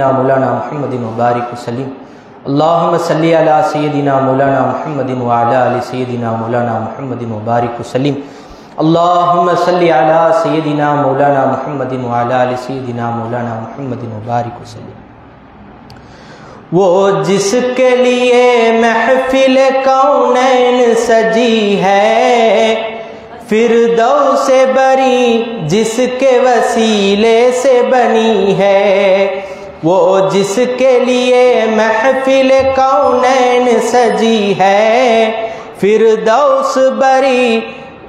سیدنا مولانا محمد مبارک وسلم۔ اللہم صلی علی سیدنا مولانا محمد وعلی علی سیدنا مولانا محمد مبارک وسلم۔ اللہم صلی علی سیدنا مولانا محمد وعلی علی سیدنا مولانا محمد مبارک وسلم۔ وہ جس کے لیے محفل کونین سجی ہے فردو سے بری جس کے وسیلے سے بنی ہے۔ وہ جس کے لیے محفل کونین سجی ہے، فردوس بری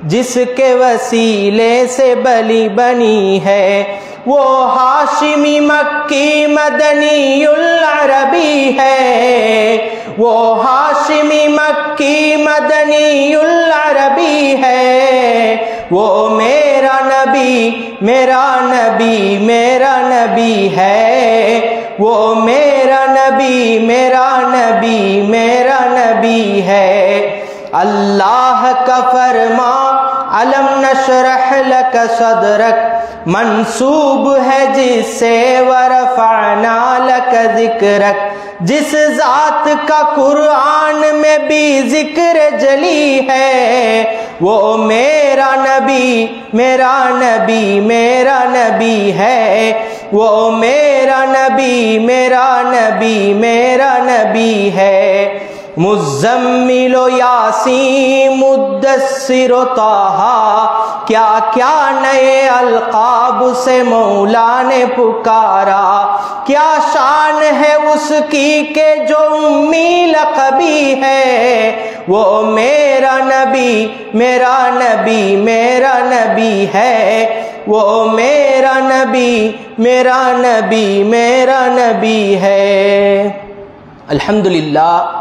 جس کے وسیلے سے بلی بنی ہے۔ وہ ہاشمی مکی مدنی العربی ہے۔ وہ ہاشمی مکی مدنی العربی ہے۔ وہ میرا نبی میرا نبی میرا نبی ہے۔ وہ میرا نبی میرا نبی میرا نبی ہے۔ اللہ کا فرما، علم نشرح لک صدرک۔ منصوب ہے جس سے ورفعنا لک ذکرک، جس ذات کا قرآن میں بھی ذکر جلی ہے۔ وہ میرا نبی میرا نبی میرا نبی ہے۔ وہ میرا نبی میرا نبی میرا نبی ہے۔ مزمل و یاسی مدسر و تاہا کیا کیا نئے القاب سے مولا نے پکارا؟ کیا شان ہے اس کی کہ جو امی لقبی ہے؟ وہ میرا نبی میرا نبی میرا نبی ہے۔ وہ میرا نبی میرا نبی میرا نبی ہے۔ الحمدللہ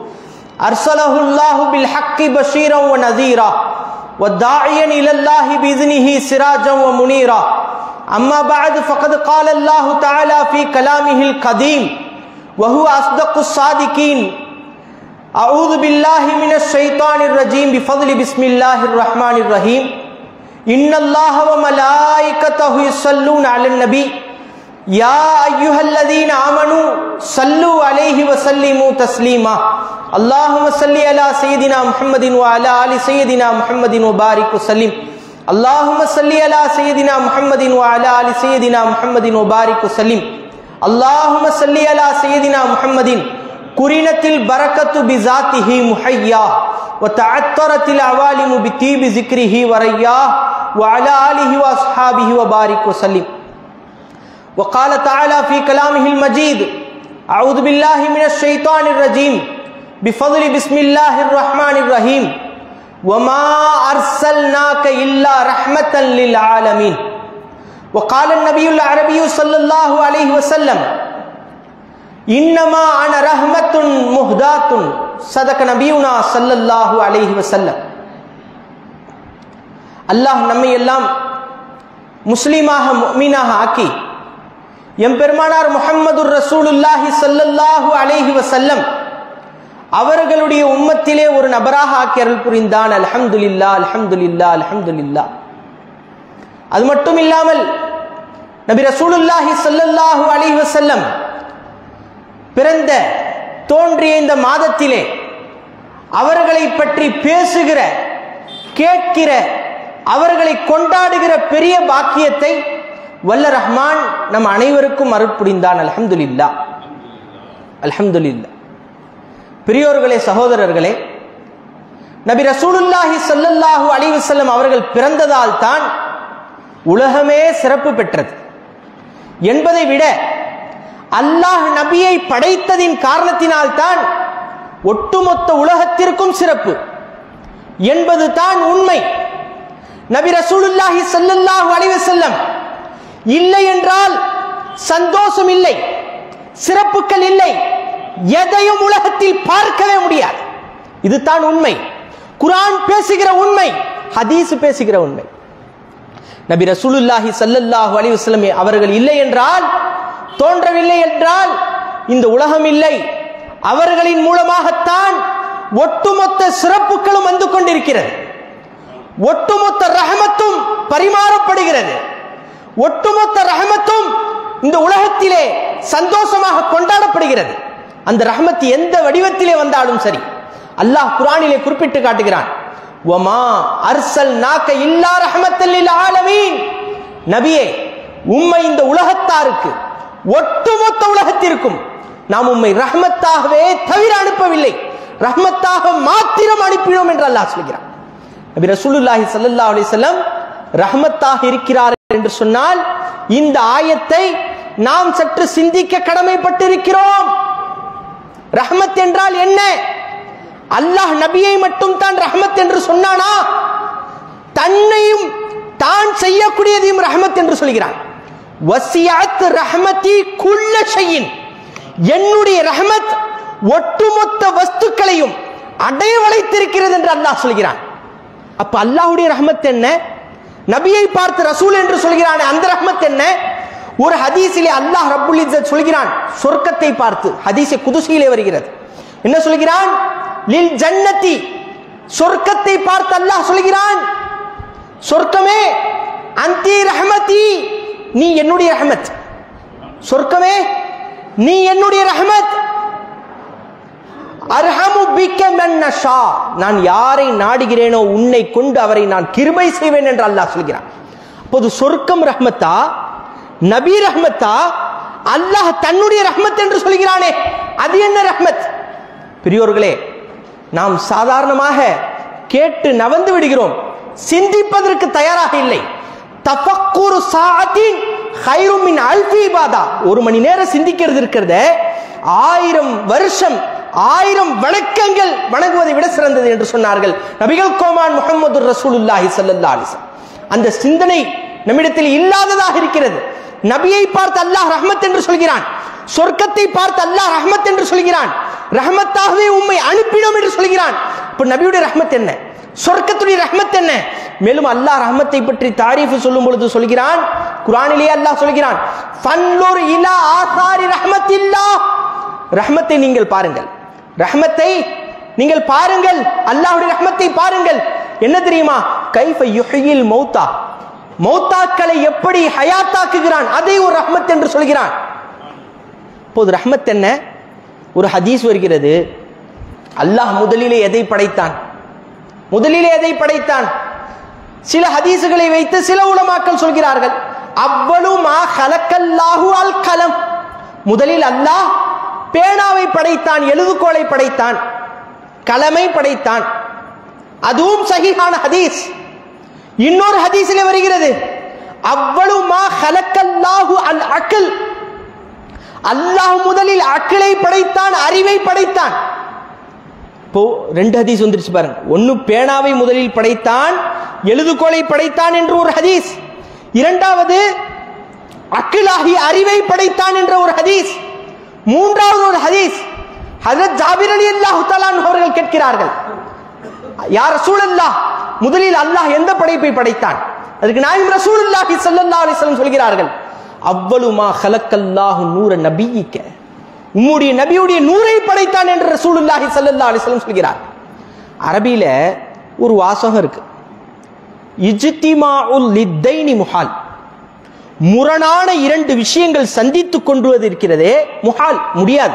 أرسله الله بالحق بشيرا ونذيرا والداعيا إلى الله بإذنه سراجا ومنيرا. أما بعد فقد قال الله تعالى في كلامه القديم وهو أصدق الصادقين. أعوذ بالله من الشيطان الرجيم بفضل بسم الله الرحمن الرحيم. إن الله وملائكته يصلون على النبي يا أيها الذين آمنوا صلوا عليه وسلموا تسليما اللهم صل على سيدنا محمد وعلى آل سيدنا محمد وبارك وسلم اللهم صل على سيدنا محمد وعلى آل سيدنا محمد وبارك وسلم اللهم صل على سيدنا محمد قرنت البركة بذاته محيا وتعطرت العوالم بطيب ذكره ورياه وعلى آله وأصحابه وبارك وسلم وقال تعالی فی کلامہ المجید، اعوذ باللہ من الشیطان الرجیم، بفضل بسم اللہ الرحمن الرحیم، وما ارسلناک الا رحمتا للعالمین۔ وقال النبی العربی صلی اللہ علیہ وسلم، انما انا رحمت مہدات، صدق نبینا صلی اللہ علیہ وسلم۔ اللہ نمی اللہ مسلمہ مؤمنہ ہاں آکی எம்பெருமானார் முஹம்மது ரசூலுல்லாஹி சல்லல்லாஹு அலைஹி வசல்லம் அவர்களுடைய உம்மத்திலே ஒரு நபராக ஆக்கி புரிந்தான். அல்ஹம்துலில்லா அல்ஹம்துலில்லா அல்ஹம்துலில்லா. அது மட்டும் இல்லாமல் நபி ரசூலுல்லாஹி சல்லல்லாஹு அலைஹி வசல்லம் பிறந்த தோன்றிய இந்த மாதத்திலே அவர்களை பற்றி பேசுகிற கேட்கிற அவர்களை கொண்டாடுகிற பெரிய பாக்கியத்தை வல்ல ரஹ்மான் நம் அனைவருக்கும் அருட்புரிந்தான் அல்ஹம்துலில்லா. அல்ஹம்துலில்லா. பெரியோர்களே சகோதரர்களே நபி ரசூலுல்லாஹி சல்லல்லாஹு அலிவசல்லம் அவர்கள் பிறந்ததால் தான் உலகமே சிறப்பு பெற்றது. என்பதை விட அல்லாஹ் நபியை படைத்ததின் காரணத்தினால் தான் ஒட்டுமொத்த உலகத்திற்கும் சிறப்பு என்பது தான் உண்மை. நபி ரசூலுல்லாஹி சல்லல்லாஹு அலைஹி வஸல்லம் இல்லை என்றால் சந்தோஷம் இல்லை சிறப்புகள் இல்லை எதையும் உலகத்தில் பார்க்கவே முடியாது. இதுதான் உண்மை. குரான் பேசுகிற உண்மை ஹதீஸ் பேசுகிற உண்மை. நபி ரசூலுல்லாஹி சல்லல்லாஹு அலைஹி வஸல்லம் அவர்கள் இல்லை என்றால் தோன்றவில்லை என்றால் இந்த உலகம் இல்லை. அவர்களின் மூலமாகத்தான் ஒட்டுமொத்த சிறப்புகளும் வந்து கொண்டிருக்கிறது. ஒட்டுமொத்த ரஹமத்தும் பரிமாறப்படுகிறது. ஒட்டுமொத்த ரஹமத்தும் இந்த உலகத்திலே சந்தோஷமாக கொண்டாடப்படுகிறது. அந்த ரஹமத் எந்த வடிவத்திலே வந்தாலும் சரி அல்லாஹ் குரானிலே குறிப்பிட்டு காட்டுகிறான் ஒமா அர்சல் நாக்க இல்லா ரஹமத்தல் ஆலமீன். நபியே உம்மை இந்த உலகத்தாருக்கு ஒட்டுமொத்த உலகத்திற்கும் நாம் உம்மை ரஹமத்தாகவே தவிர அனுப்பவில்லை ரஹமத்தாக மாத்திரம் அனுப்பினோம் என்று அல்லாஹ் சொல்கிறான். நபி ரசூலுல்லாஹி ஸல்லல்லாஹு அலைஹி வஸல்லம் ரஹமத்தாக இருக்கிறார் என்று சொன்னால் இந்த ஆயத்தை நாம் சற்று சிந்திக்க கடமைப்பட்டிருக்கிறோம். ரஹமத் என்றால் என்ன? அல்லாஹ் நபியை மட்டும் தான் ரஹமத் என்று சொன்னானா? தன்னையும் தான் செய்யக்கூடியதையும் ரஹமத் என்று சொல்கிறான். வசியாத் ரஹமதி குல்ல செய்யின் என்னுடைய ரஹமத் ஒட்டுமொத்த வஸ்துக்களையும் அடைய வளைத்திருக்கிறது என்று அல்லாஹ் சொல்கிறான். அப்ப அல்லாஹுடைய ரஹமத் என்ன? நபியை பார்த்து ரசூல் என்று சொல்கிறான் அந்த ரஹமத் என்ன? ஒரு ஹதீஸிலே அல்லாஹ் ரபுல் சொல்கிறான் சொர்க்கத்தை பார்த்து. ஹதீஸை குதுசியிலே வருகிறது. என்ன சொல்கிறான்? லில் ஜன்னதி சொர்க்கத்தை பார்த்து அல்லாஹ் சொல்கிறான் சொர்க்கமே அந்தி ரஹமதி நீ என்னுடைய ரஹமத். சொர்க்கமே நீ என்னுடைய ரஹமத். அர்ஹமு பிக்க நான் யாரை நாடுகிறேனோ உன்னை கொண்டு அவரை நான் கிருபை செய்வேன் என்று அல்லாஹ் சொல்கிறான். அப்போது சொர்க்கம் ரஹ்மத்தா? நபி ரஹ்மத்தா? அல்லாஹ் தன்னுடைய ரஹ்மத் என்று சொல்கிறானே. அது என்ன ரஹ்மத்? பெரியோர்களே நாம் சாதாரணமாக கேட்டு நவந்து விடுகிறோம். சிந்திப்பதற்கு தயாராக இல்லை. தஃபக்குரு சாஅத்தின் ஹைரும் மின் அல்ஃபி பாதா ஒரு மணி நேரம் சிந்திக்கிறது இருக்கிறத. ஆயிரம் வருஷம் ஆயிரம் வணக்கங்கள் வணங்குவதை விட சிறந்தது என்று சொன்னார்கள். நபிகள் கோமான் முகமது ரசூலுல்லாஹி சல்லா அந்த சிந்தனை நம்மிடத்தில் இல்லாததாக இருக்கிறது. நபியை பார்த்து அல்லாஹ் ரஹ்மத் என்று சொல்கிறான். சொர்க்கத்தை பார்த்து அல்லாஹ் ரஹ்மத் என்று சொல்கிறான். ரஹமத்தாகவே உம்மை அனுப்பினோம் என்று சொல்கிறான். இப்ப நபியுடைய ரஹ்மத் என்ன? சொர்க்கத்துடைய ரஹ்மத் என்ன? மேலும் அல்லாஹ் ரஹ்மத்தை பற்றி தாரீஃப் சொல்லும் பொழுது சொல்கிறான். குரானிலேயே அல்லாஹ் சொல்கிறான் ஃபன்லுர் இலா ஆசாரி ரஹ்மத்தில்லாஹ் ரஹ்மத்தை நீங்கள் பாருங்கள். ரஹ்மத்தை நீங்கள் பாருங்கள் அல்லாஹ்வுடைய ரஹ்மத்தை பாருங்கள். என்ன தெரியுமா? கைஃப யுஹ்யில் மௌத்தா. மௌத்தாக்களை எப்படி ஹயாத்தாக்குகிறான்? அதை ஒரு ரஹ்மத் என்று சொல்கிறான். இப்போது ரஹ்மத் என்ன? ஒரு ஹதீஸ் வருகிறது. அல்லாஹ் முதலிலே எதை படைத்தான்? முதலிலே எதை படைத்தான்? சில ஹதீசுகளை வைத்து சில உலமாக்கள் சொல்கிறார்கள். அவ்வளவு மா ஹலக்கல்லாஹு அல் கலம் முதலில் அல்லாஹ் பேனாவை படைத்தான் எழுதுகோலை படைத்தான் கலமை படைத்தான். அதுவும் சகிஹான ஹதீஸ். இன்னொரு ஹதீஸில் வருகிறது. அவ்வளவுமா ஹலக்கல்லாஹு அல் அக்கல் அல்லாஹ் முதலில் அக்கிளை படைத்தான் அறிவை படைத்தான். இப்போ ரெண்டு ஹதீஸ் வந்துருச்சு பாருங்க. ஒன்னு பேனாவை முதலில் படைத்தான் எழுதுகோலை படைத்தான் என்று ஒரு ஹதீஸ். இரண்டாவது அக்கிலாகி அறிவை படைத்தான் என்ற ஒரு ஹதீஸ். மூன்றாவது ஒரு ஹதீஸ். ஹஜரத் ஜாபிர் அலி அல்லாஹு தலான் அவர்கள் கேட்கிறார்கள். யார் ரசூல் அல்லாஹ் முதலில் அல்லாஹ் எந்த படைப்பை படைத்தான்? அதுக்கு நாயும் ரசூல் அல்லாஹி ஸல்லல்லாஹு அலைஹி வஸல்லம் சொல்கிறார்கள் அவ்வளுமா ஹலக்கல்லாஹு நூற நபியிக்க. உம்முடைய நபியுடைய நூரை படைத்தான் என்று ரசூலுல்லாஹி ஸல்லல்லாஹு அலைஹி வஸல்லம் சொல்கிறார். அரபியில ஒரு வாசகம் இருக்கு. இஜ்திமாஉல் லித்தைனி முஹால். முரணான இரண்டு விஷயங்கள் சந்தித்துக் கொண்டுவது இருக்கிறதே முஹால் முடியாது.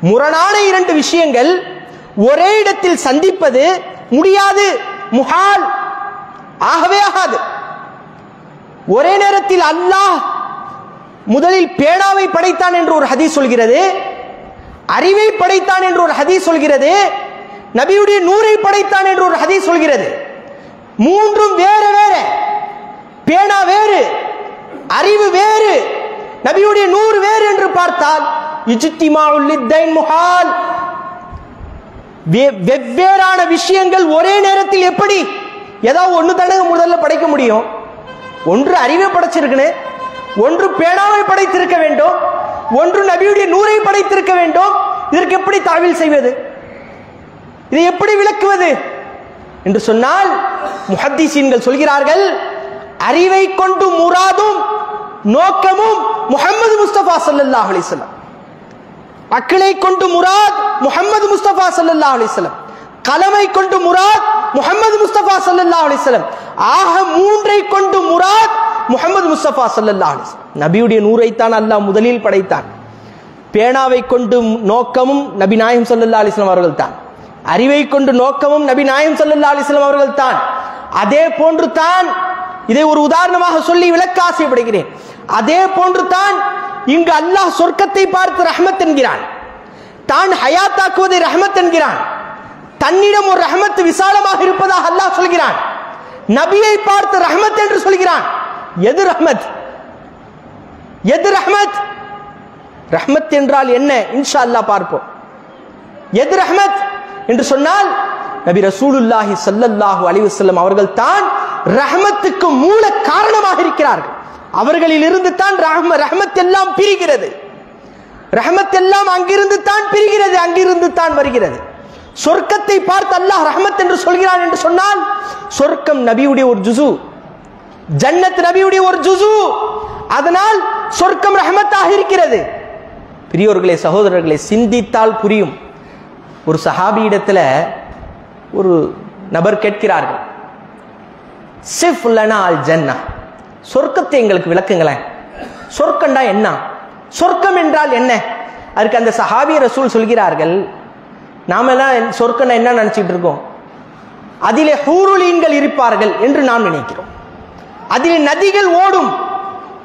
முரணான இரண்டு விஷயங்கள் ஒரே இடத்தில் சந்திப்பது முடியாது முஹால். ஆகவே ஆகாது. ஒரே நேரத்தில் அல்லாஹ் முதலில் பேனாவை படைத்தான் என்று ஒரு ஹதி சொல்கிறது அறிவை படைத்தான் என்று ஒரு ஹதி சொல்கிறது நபியுடைய நூரை படைத்தான் என்று ஒரு ஹதி சொல்கிறது. மூன்றும் வேறு வேற. பேனா வேறு. அறிவு வேறு. நபியுடைய நூறு வேறு என்று பார்த்தால் முஹால். வெவ்வேறான விஷயங்கள் ஒரே நேரத்தில் எப்படி? ஏதாவது ஒன்று தானே முதல்ல படைக்க முடியும்? ஒன்று அறிவை படைச்சிருக்கணும் ஒன்று பேனாவை படைத்திருக்க வேண்டும் ஒன்று நபியுடைய நூரை படைத்திருக்க வேண்டும். இதற்கு எப்படி தாவில் செய்வது? இதை எப்படி விளக்குவது? என்று சொன்னால் முஹத்தீசீன்கள் சொல்கிறார்கள் அறிவை கொண்டு முராதும் நோக்கமும் முகமது முஸ்தபா ஸல்லல்லாஹு அலிஸ்லாம் அக்களை கொண்டு முராத் முகமது முஸ்தபா சல்லா அலிஸ்லாம் கலமை கொண்டு முராத் முகமது முஸ்தபா சல்லா அலிஸ்லாம் ஆக மூன்றை கொண்டு முராத் முகமது முஸ்தபா சல்லா அலிஸ்லாம் நபியுடைய நூறைத்தான் அல்லாஹ் முதலில் படைத்தான். பேனாவை கொண்டு நோக்கமும் நபி நாயம் சல்லா அலிஸ்லாம் அவர்கள் தான் அறிவை கொண்டு நோக்கமும் நபி நாயம் சல்லா அலிஸ்லாம் அவர்கள் தான் அதே போன்று தான் இதை ஒரு உதாரணமாக சொல்லி விளக்க ஆசைப்படுகிறேன் அதே போன்று தான் இங்கு அல்லாஹ் சொர்க்கத்தை பார்த்து ரஹ்மத் என்கிறான். தான் ஹயாத்தாக்குவதை ரஹ்மத் என்கிறான். தன்னிடம் ஒரு ரஹமத் விசாலமாக இருப்பதாக அல்லாஹ் சொல்கிறான். நபியை பார்த்து ரஹமத் என்று சொல்கிறான். எது ரஹ்மத்? எது ரஹமத்? ரஹமத் என்றால் என்ன? இன்ஷா அல்லாஹ் பார்ப்போம். எது ரஹமத்? என்று சொன்னால் நபி ரசூலுல்லாஹி சல்லல்லாஹு அலைஹி வஸல்லம் அவர்கள் தான் ரஹமத்துக்கு மூல காரணமாக இருக்கிறார்கள். அவர்களில் இருந்து தான் ரஹம ரஹமத் எல்லாம் பிரிகிறது. ரஹமத் எல்லாம் அங்கிருந்து தான் பிரிகிறது அங்கிருந்து தான் வருகிறது. சொர்க்கத்தை பார்த்து அல்லாஹ் ரஹமத் என்று சொல்கிறான் என்று சொன்னால் சொர்க்கம் நபியுடைய ஒரு ஜுசு. ஜன்னத் நபியுடைய ஒரு ஜுசு. அதனால் சொர்க்கம் ரஹமத்தாக இருக்கிறது. பெரியோர்களே சகோதரர்களை சிந்தித்தால் புரியும். ஒரு சஹாபியிடத்துல ஒரு நபர் கேட்கிறார்கள். சிஃப் லனா அல் ஜன்னா. சொர்க்கத்தை எங்களுக்கு விளக்குங்களேன். சொர்க்கண்டா என்ன? சொர்க்கம் என்றால் என்ன? அதுக்கு அந்த சஹாபிய ரசூல் சொல்கிறார்கள் நாமெல்லாம் சொர்க்கம்னா என்ன நினைச்சிட்டு இருக்கோம்? அதிலே ஹூருலீன்கள் இருப்பார்கள் என்று நாம் நினைக்கிறோம். அதில் நதிகள் ஓடும்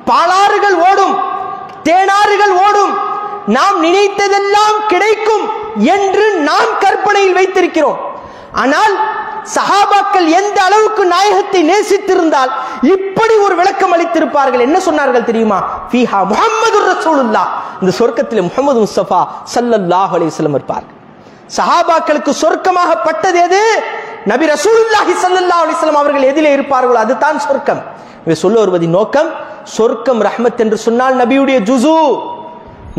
பாலாறுகள் ஓடும் தேனாறுகள் ஓடும். நாம் நினைத்ததெல்லாம் கிடைக்கும் என்று நாம் கற்பனையில் வைத்திருக்கிறோம். ஆனால் சஹாபாக்கள் எந்த அளவுக்கு நாயகத்தை நேசித்திருந்தால் இப்படி ஒரு விளக்கம் அளித்திருப்பார்கள். என்ன சொன்னார்கள் தெரியுமா? ஃபீஹா முகமது ரசூலுல்லாஹ். இந்த சொர்க்கத்தில் முகமது முஸ்தபா சல்லல்லாஹ் அலைஹி இருப்பார்கள் சஹாபாக்களுக்கு சொர்க்கமாக பட்டது எது? நபி ரசூலுல்லாஹி ஸல்லல்லாஹு அலைஹி வஸல்லம் அவர்கள் எதிலே இருப்பார்களோ அதுதான் சொர்க்கம். இவை சொல்ல வருவதின் நோக்கம் சொர்க்கம் ரஹ்மத் என்று சொன்னால் நபியுடைய ஜுசு.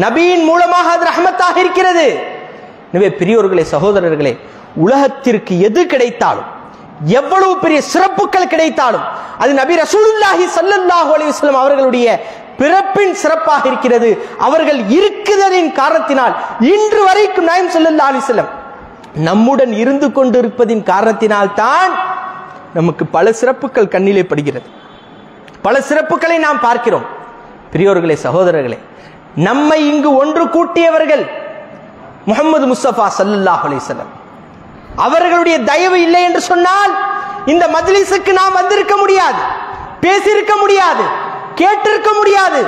நபியின் மூலமாக அது ரஹ்மத்தாக இருக்கிறது. எனவே பெரியோர்களே சகோதரர்களே உலகத்திற்கு எது கிடைத்தாலும் எவ்வளவு பெரிய சிறப்புகள் கிடைத்தாலும் அது நபி ரசூலுல்லாஹி ஸல்லல்லாஹு அலைஹி வஸல்லம் அவர்களுடைய பிறப்பின் சிறப்பாக இருக்கிறது. அவர்கள் இருக்குதலின் காரணத்தினால் இன்று வரைக்கும் நாயம் ஸல்லல்லாஹு அலைஹி வஸல்லம் நம்முடன் இருந்து கொண்டிருப்பதின் காரணத்தினால் தான் நமக்கு பல சிறப்புகள் கண்ணிலே படுகிறது. பல சிறப்புகளை நாம் பார்க்கிறோம். பெரியோர்களே சகோதரர்களே நம்மை இங்கு ஒன்று கூட்டியவர்கள் முகமது முஸ்தபா சல்லல்லாஹு அலைஹி அவர்களுடைய தயவு இல்லை என்று சொன்னால் இந்த மஜ்லிஸுக்கு நாம் வந்திருக்க முடியாது பேசியிருக்க முடியாது கேட்டிருக்க முடியாது.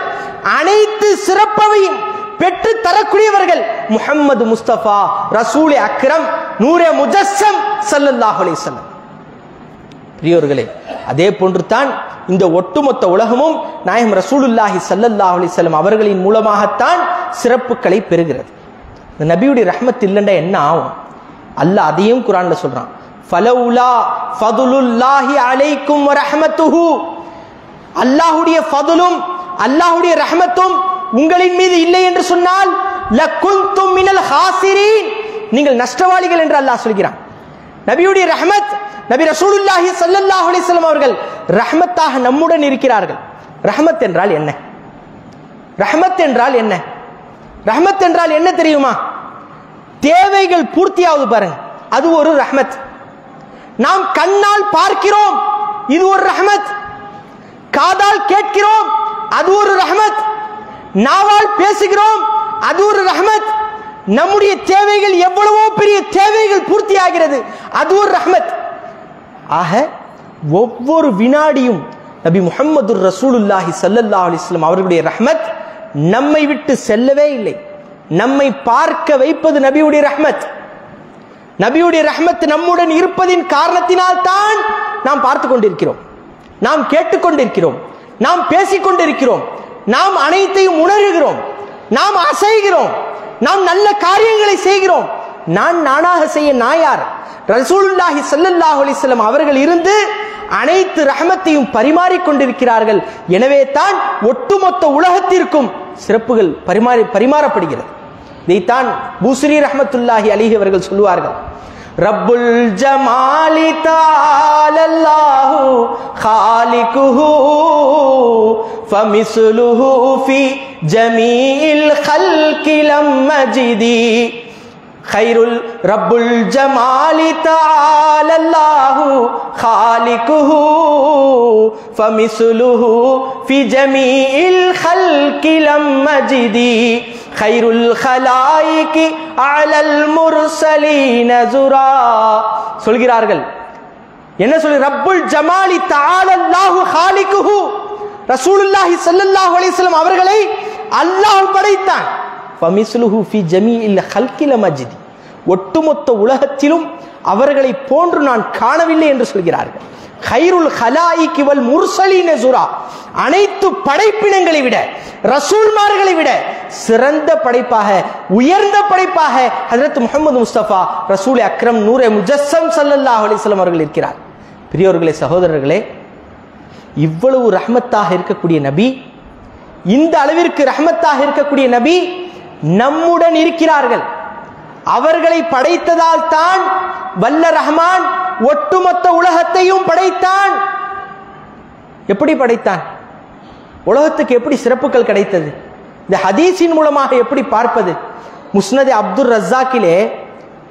அனைத்து சிறப்பவையும் பெற்று தரக்கூடியவர்கள் முகம்மது முஸ்தபா ரசூலே அக்ரம் நூரே முஜஸ்ஸம் ஸல்லல்லாஹு அலைஹி வஸல்லம். அதே போன்று தான் இந்த ஒட்டுமொத்த உலகமும் நாயகம் ரசூலுல்லாஹி ஸல்லல்லாஹு அலைஹி வஸல்லம் அவர்களின் மூலமாகத்தான் சிறப்புகளை பெறுகிறது. நபியுடைய ரஹ்மத் இல்லைண்டா என்ன ஆகும்? அல்லாஹ் அதையும் குரான்ல சொல்றான். ஃபலவுலா ஃபதுலுல்லாஹி அலைக்கும் ரஹமத்துஹு. அல்லாஹ்வுடைய ஃபதுலும் அல்லாஹ்வுடைய ரஹமத்தும் உங்களின் மீது இல்லை என்று சொன்னால் லக்குந்தும் மினல் ஹாசிரீன். நீங்கள் நஷ்டவாளிகள் என்று அல்லாஹ் சொல்கிறான். நபியுடைய ரஹமத் நபி ரசூலுல்லாஹி ஸல்லல்லாஹு அலைஹி வஸல்லம் அவர்கள் ரஹமத்தாக நம்முடன் இருக்கிறார்கள். ரஹமத் என்றால் என்ன? ரஹமத் என்றால் என்ன? ரஹமத் என்றால் என்ன தெரியுமா? தேவைகள் பூர்த்தியாவது பாரு. அது ஒரு ரஹ்மத். நாம் கண்ணால் பார்க்கிறோம் இது ஒரு ரஹ்மத். காதால் கேட்கிறோம் அது ஒரு ரஹ்மத். நாவால் பேசுகிறோம் அது ஒரு ரஹ்மத். நம்முடைய தேவைகள் எவ்வளவோ பெரிய தேவைகள் பூர்த்தி ஆகிறது அது ஒரு ரஹ்மத். ஆக ஒவ்வொரு வினாடியும் நபி முஹம்மது ரசூலுல்லாஹி சல்லல்லா அலிஸ்லாம் அவர்களுடைய ரஹ்மத் நம்மை விட்டு செல்லவே இல்லை. நம்மை பார்க்க வைப்பது நபியுடைய ரஹ்மத். நபியுடைய ரஹ்மத் நம்முடன் இருப்பதின் காரணத்தினால் தான் நாம் பார்த்து கொண்டிருக்கிறோம். நாம் கேட்டுக்கொண்டிருக்கிறோம் நாம் பேசிக்கொண்டிருக்கிறோம் நாம் அனைத்தையும் உணர்கிறோம். நாம் அசைகிறோம். நாம் நல்ல காரியங்களை செய்கிறோம். நான் நானாக செய்ய நாயார். ரசூலுல்லாஹி ஸல்லல்லாஹு அலைஹி அவர்கள் இருந்து அனைத்து ரஹமத்தையும் பரிமாறிக்கொண்டிருக்கிறார்கள் எனவே தான் ஒட்டுமொத்த உலகத்திற்கும் சிறப்புகள் பரிமாறி பரிமாறப்படுகிறது. இதைத்தான் பூஸ்ரீ ரஹமத்துல்லாஹி அலிஹி அவர்கள் சொல்லுவார்கள். ரப்புல் ஜமாலி தாலல்லாஹு خالقஹு ஃபமிஸ்லுஹு ஃபி ஜமீல் ஹல்கிலம் لم مجدي خير رب الجمال تعالى الله خالقه فمثله في جميع الخلق لم مجدي خير الخلائق على المرسلين زرا சொல்கிறார்கள் என்ன சொல்லி ரப்புல் ஜமாலி தாலல்லாஹு ஹாலிகுஹு ரசூலுல்லாஹி ஸல்லல்லாஹு அலைஹி வஸல்லம் அவர்களை அல்லாஹ் படைத்தான் ஃபமிஸ்லுஹு ஃபி ஜமீஇல் ஹல்கில மஜிதி. ஒட்டுமொத்த உலகத்திலும் அவர்களை போன்று நான் காணவில்லை என்று சொல்கிறார்கள். ஹைருல் ஹலாயிக்கு வல் முர்சலீன சுரா. அனைத்து படைப்பினங்களை விட ரசூல்மார்களை விட சிறந்த படைப்பாக உயர்ந்த படைப்பாக ஹஜரத் முகமது முஸ்தபா ரசூல் அக்ரம் நூரே முஜஸ்ஸம் சல்லல்லாஹ் அலிஸ்லாம் அவர்கள் இருக்கிறார். பெரியோர்களே சகோதரர்களே இவ்வளவு ரஹமத்தாக இருக்கக்கூடிய நபி இந்த அளவிற்கு ரஹமத்தாக இருக்கக்கூடிய நபி நம்முடன் இருக்கிறார்கள். அவர்களை படைத்ததால் தான் வல்ல ரஹ்மான் ஒட்டுமொத்த உலகத்தையும் படைத்தான். எப்படி படைத்தான்? உலகத்துக்கு எப்படி சிறப்புகள் கிடைத்தது? இந்த ஹதீஸின் மூலமாக எப்படி பார்ப்பது? முஸ்னது அப்துல் ரஸாக்கிலே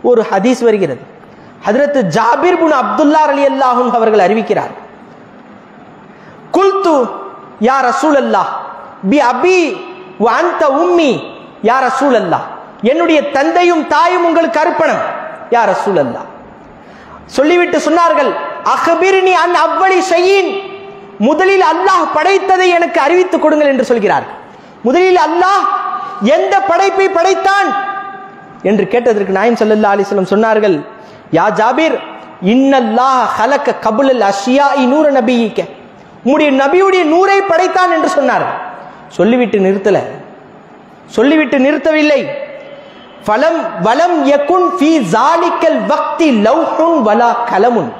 ஒரு ஹதீஸ் வருகிறது. ஹதரத்து ஜாபிர் புன் அப்துல்லா அலி அல்லாஹும் அவர்கள் அறிவிக்கிறார். குல்து யா ரசூல் அல்லாஹ் பி அபி அந்த உம்மி யார் ரசூல் அல்லாஹ் என்னுடைய தந்தையும் தாயும் உங்களுக்கு அர்ப்பணம். யார் ரசூல் அல்லாஹ் சொல்லிவிட்டு சொன்னார்கள் அகபிரினி அன் அவ்வளி ஷையின். முதலில் அல்லாஹ் படைத்ததை எனக்கு அறிவித்துக் கொடுங்கள் என்று சொல்கிறார். முதலில் அல்லாஹ் எந்த படைப்பை படைத்தான்? என்று கேட்டதற்கு நாயம் சல்லா அலிஸ்லம் சொன்னார்கள் யா ஜாபீர் இன்னல்லாஹ் ஹலக்க கபுலல் அஷியா நூற நபியிக்க. உம்முடைய நபியுடைய நூரை படைத்தான் என்று சொன்னார் சொல்லிவிட்டு நிறுத்தலை. சொல்லிவிட்டு நிறுத்தவில்லை. ஃபலம் வலம் யகுன் ஃபி ஜாலிக்கல் வக்தி லவ்ஹுன் வலா கலமுன்.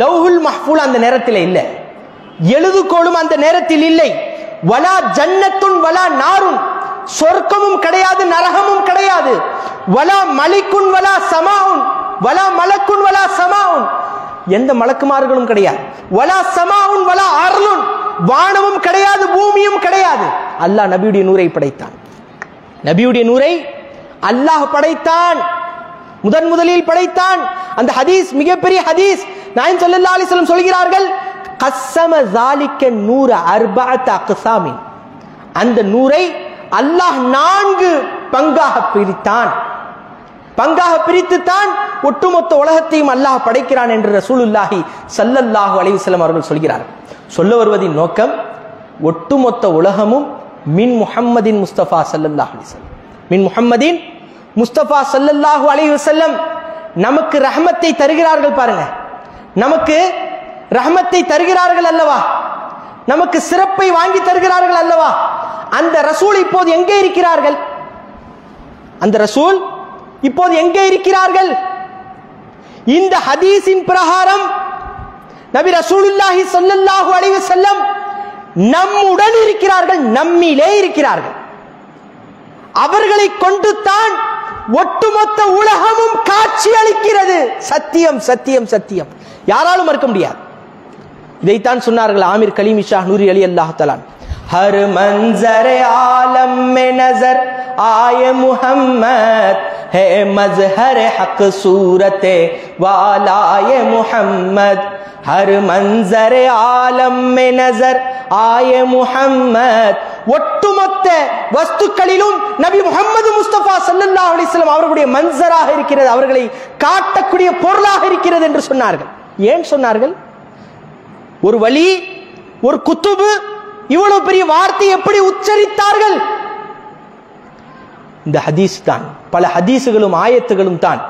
லவ்ஹுல் மஹ்பூல் அந்த நேரத்தில் இல்லை. எழுதுகோளும் அந்த நேரத்தில் இல்லை. வலா ஜன்னத்துன் வலா நாரும் சொர்க்கமும் கிடையாது நரகமும் கிடையாது. வலா மலிக்குன் வலா சமாவுன் வலா மலக்குன் வலா சமாவுன் எந்த மலக்குமார்களும் கிடையாது. வலா சமாவுன் வலா அருளுன். வானமும் கிடையாது பூமியும் கிடையாது. அல்லாஹ் நபியுடைய நூரை படைத்தான். நபியுடைய நூரை அல்லாஹ் படைத்தான். முதன் முதலில் படைத்தான். அந்த ஹதீஸ் மிகப்பெரிய ஹதீஸ் நான் சொல்லல்லா அலைஹி சொல்கிறார்கள் கசம ஜாலிக்க நூற அர்பஅத் அக்ஸாமின். அந்த நூரை அல்லாஹ் நான்கு பங்காக பிரித்தான். பங்காக பிரித்துத்தான் ஒட்டுமொத்த உலகத்தையும் அல்லாஹ் படைக்கிறான் என்று ரசூலுல்லாஹி சல்லல்லாஹு அலைஹி அவர்கள் சொல்கிறார்கள். சொல்ல வருவதின் நோக்கம் ஒட்டுமொத்த உலகமும் மின் முஹம்மதின் முஸ்தபா ஸல்லல்லாஹு அலைஹி மின் முஹம்மதின் முஸ்தபா சல்லல்லாஹு அலைஹி வஸல்லம் நமக்கு ரஹமத்தை தருகிறார்கள் பாருங்க. நமக்கு ரஹமத்தை தருகிறார்கள் அல்லவா? நமக்கு சிறப்பை வாங்கி தருகிறார்கள் அல்லவா? அந்த ரசூல் இப்போது எங்கே இருக்கிறார்கள்? அந்த ரசூல் இப்போது எங்கே இருக்கிறார்கள்? இந்த ஹதீஸின் பிரகாரம் நபி ரசூலுல்லாஹி சொல்லல்லாஹு அலைஹி செல்லம் நம்முடன் இருக்கிறார்கள் நம்மிலே இருக்கிறார்கள். அவர்களை கொண்டு தான் ஒட்டுமொத்த உலகமும் காட்சி அளிக்கிறது. சத்தியம் சத்தியம் சத்தியம். யாராலும் மறுக்க முடியாது. இதைத்தான் சொன்னார்கள் ஆமீர் கலீம் இஷா நூரி அலி அல்லாஹ் தலான் மன்சர் ஆலம் மே ஆய முஹம்மத். ஹே மஸ்ஹர் ஹக் சூரத் வாலாய முஹம்மத். हर मंजर आलम में नजर ஆய முஹம்மத் ஒட்டுமொத்த வஸ்துக்களிலும் நபி முகமது முஸ்தபா சல்லல்லாஹு அலைஹி வஸல்லம் அவர்களுடைய மன்சராக இருக்கிறது அவர்களை காட்டக்கூடிய பொருளாக இருக்கிறது என்று சொன்னார்கள் ஏன் சொன்னார்கள் ஒரு வழி ஒரு குத்துபு இவ்வளவு பெரிய வார்த்தை எப்படி உச்சரித்தார்கள் இந்த ஹதீஸ் தான் பல ஹதீஸுகளும் ஆயத்துகளும் தான்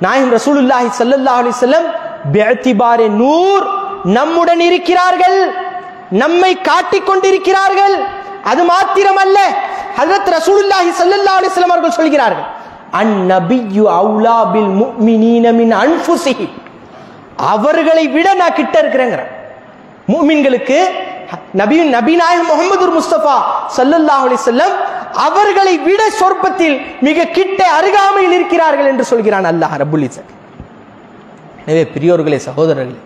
நாயம் ரசூலுல்லாஹி ஸல்லல்லாஹு அலைஹி பெத்திபாரே நூர் நம்முடன் இருக்கிறார்கள் நம்மை காட்டிக் கொண்டிருக்கிறார்கள். அது மாத்திரமல்ல ஹஜரத் ரசூலுல்லாஹி ஸல்லல்லாஹு அலைஹி வஸல்லம் அவர்கள் சொல்கிறார்கள் அந்நபியு அவுலா பில் முஃமினீன மின் அன்ஃபுஸிஹி. அவர்களை விட நான் கிட்ட இருக்கிறேங்கிறேன் முஃமின்களுக்கு நபி நபிநாயகம் முகமது முஸ்தபா சல்லல்லாஹு அலைஹி வஸல்லம் அவர்களை விட சொற்பத்தில் மிக கிட்ட அருகாமையில் இருக்கிறார்கள் என்று சொல்கிறான் அல்லாஹ் ரப்புல் இஸ்ஸத் எனவே பெரியோர்களே சகோதரர்களே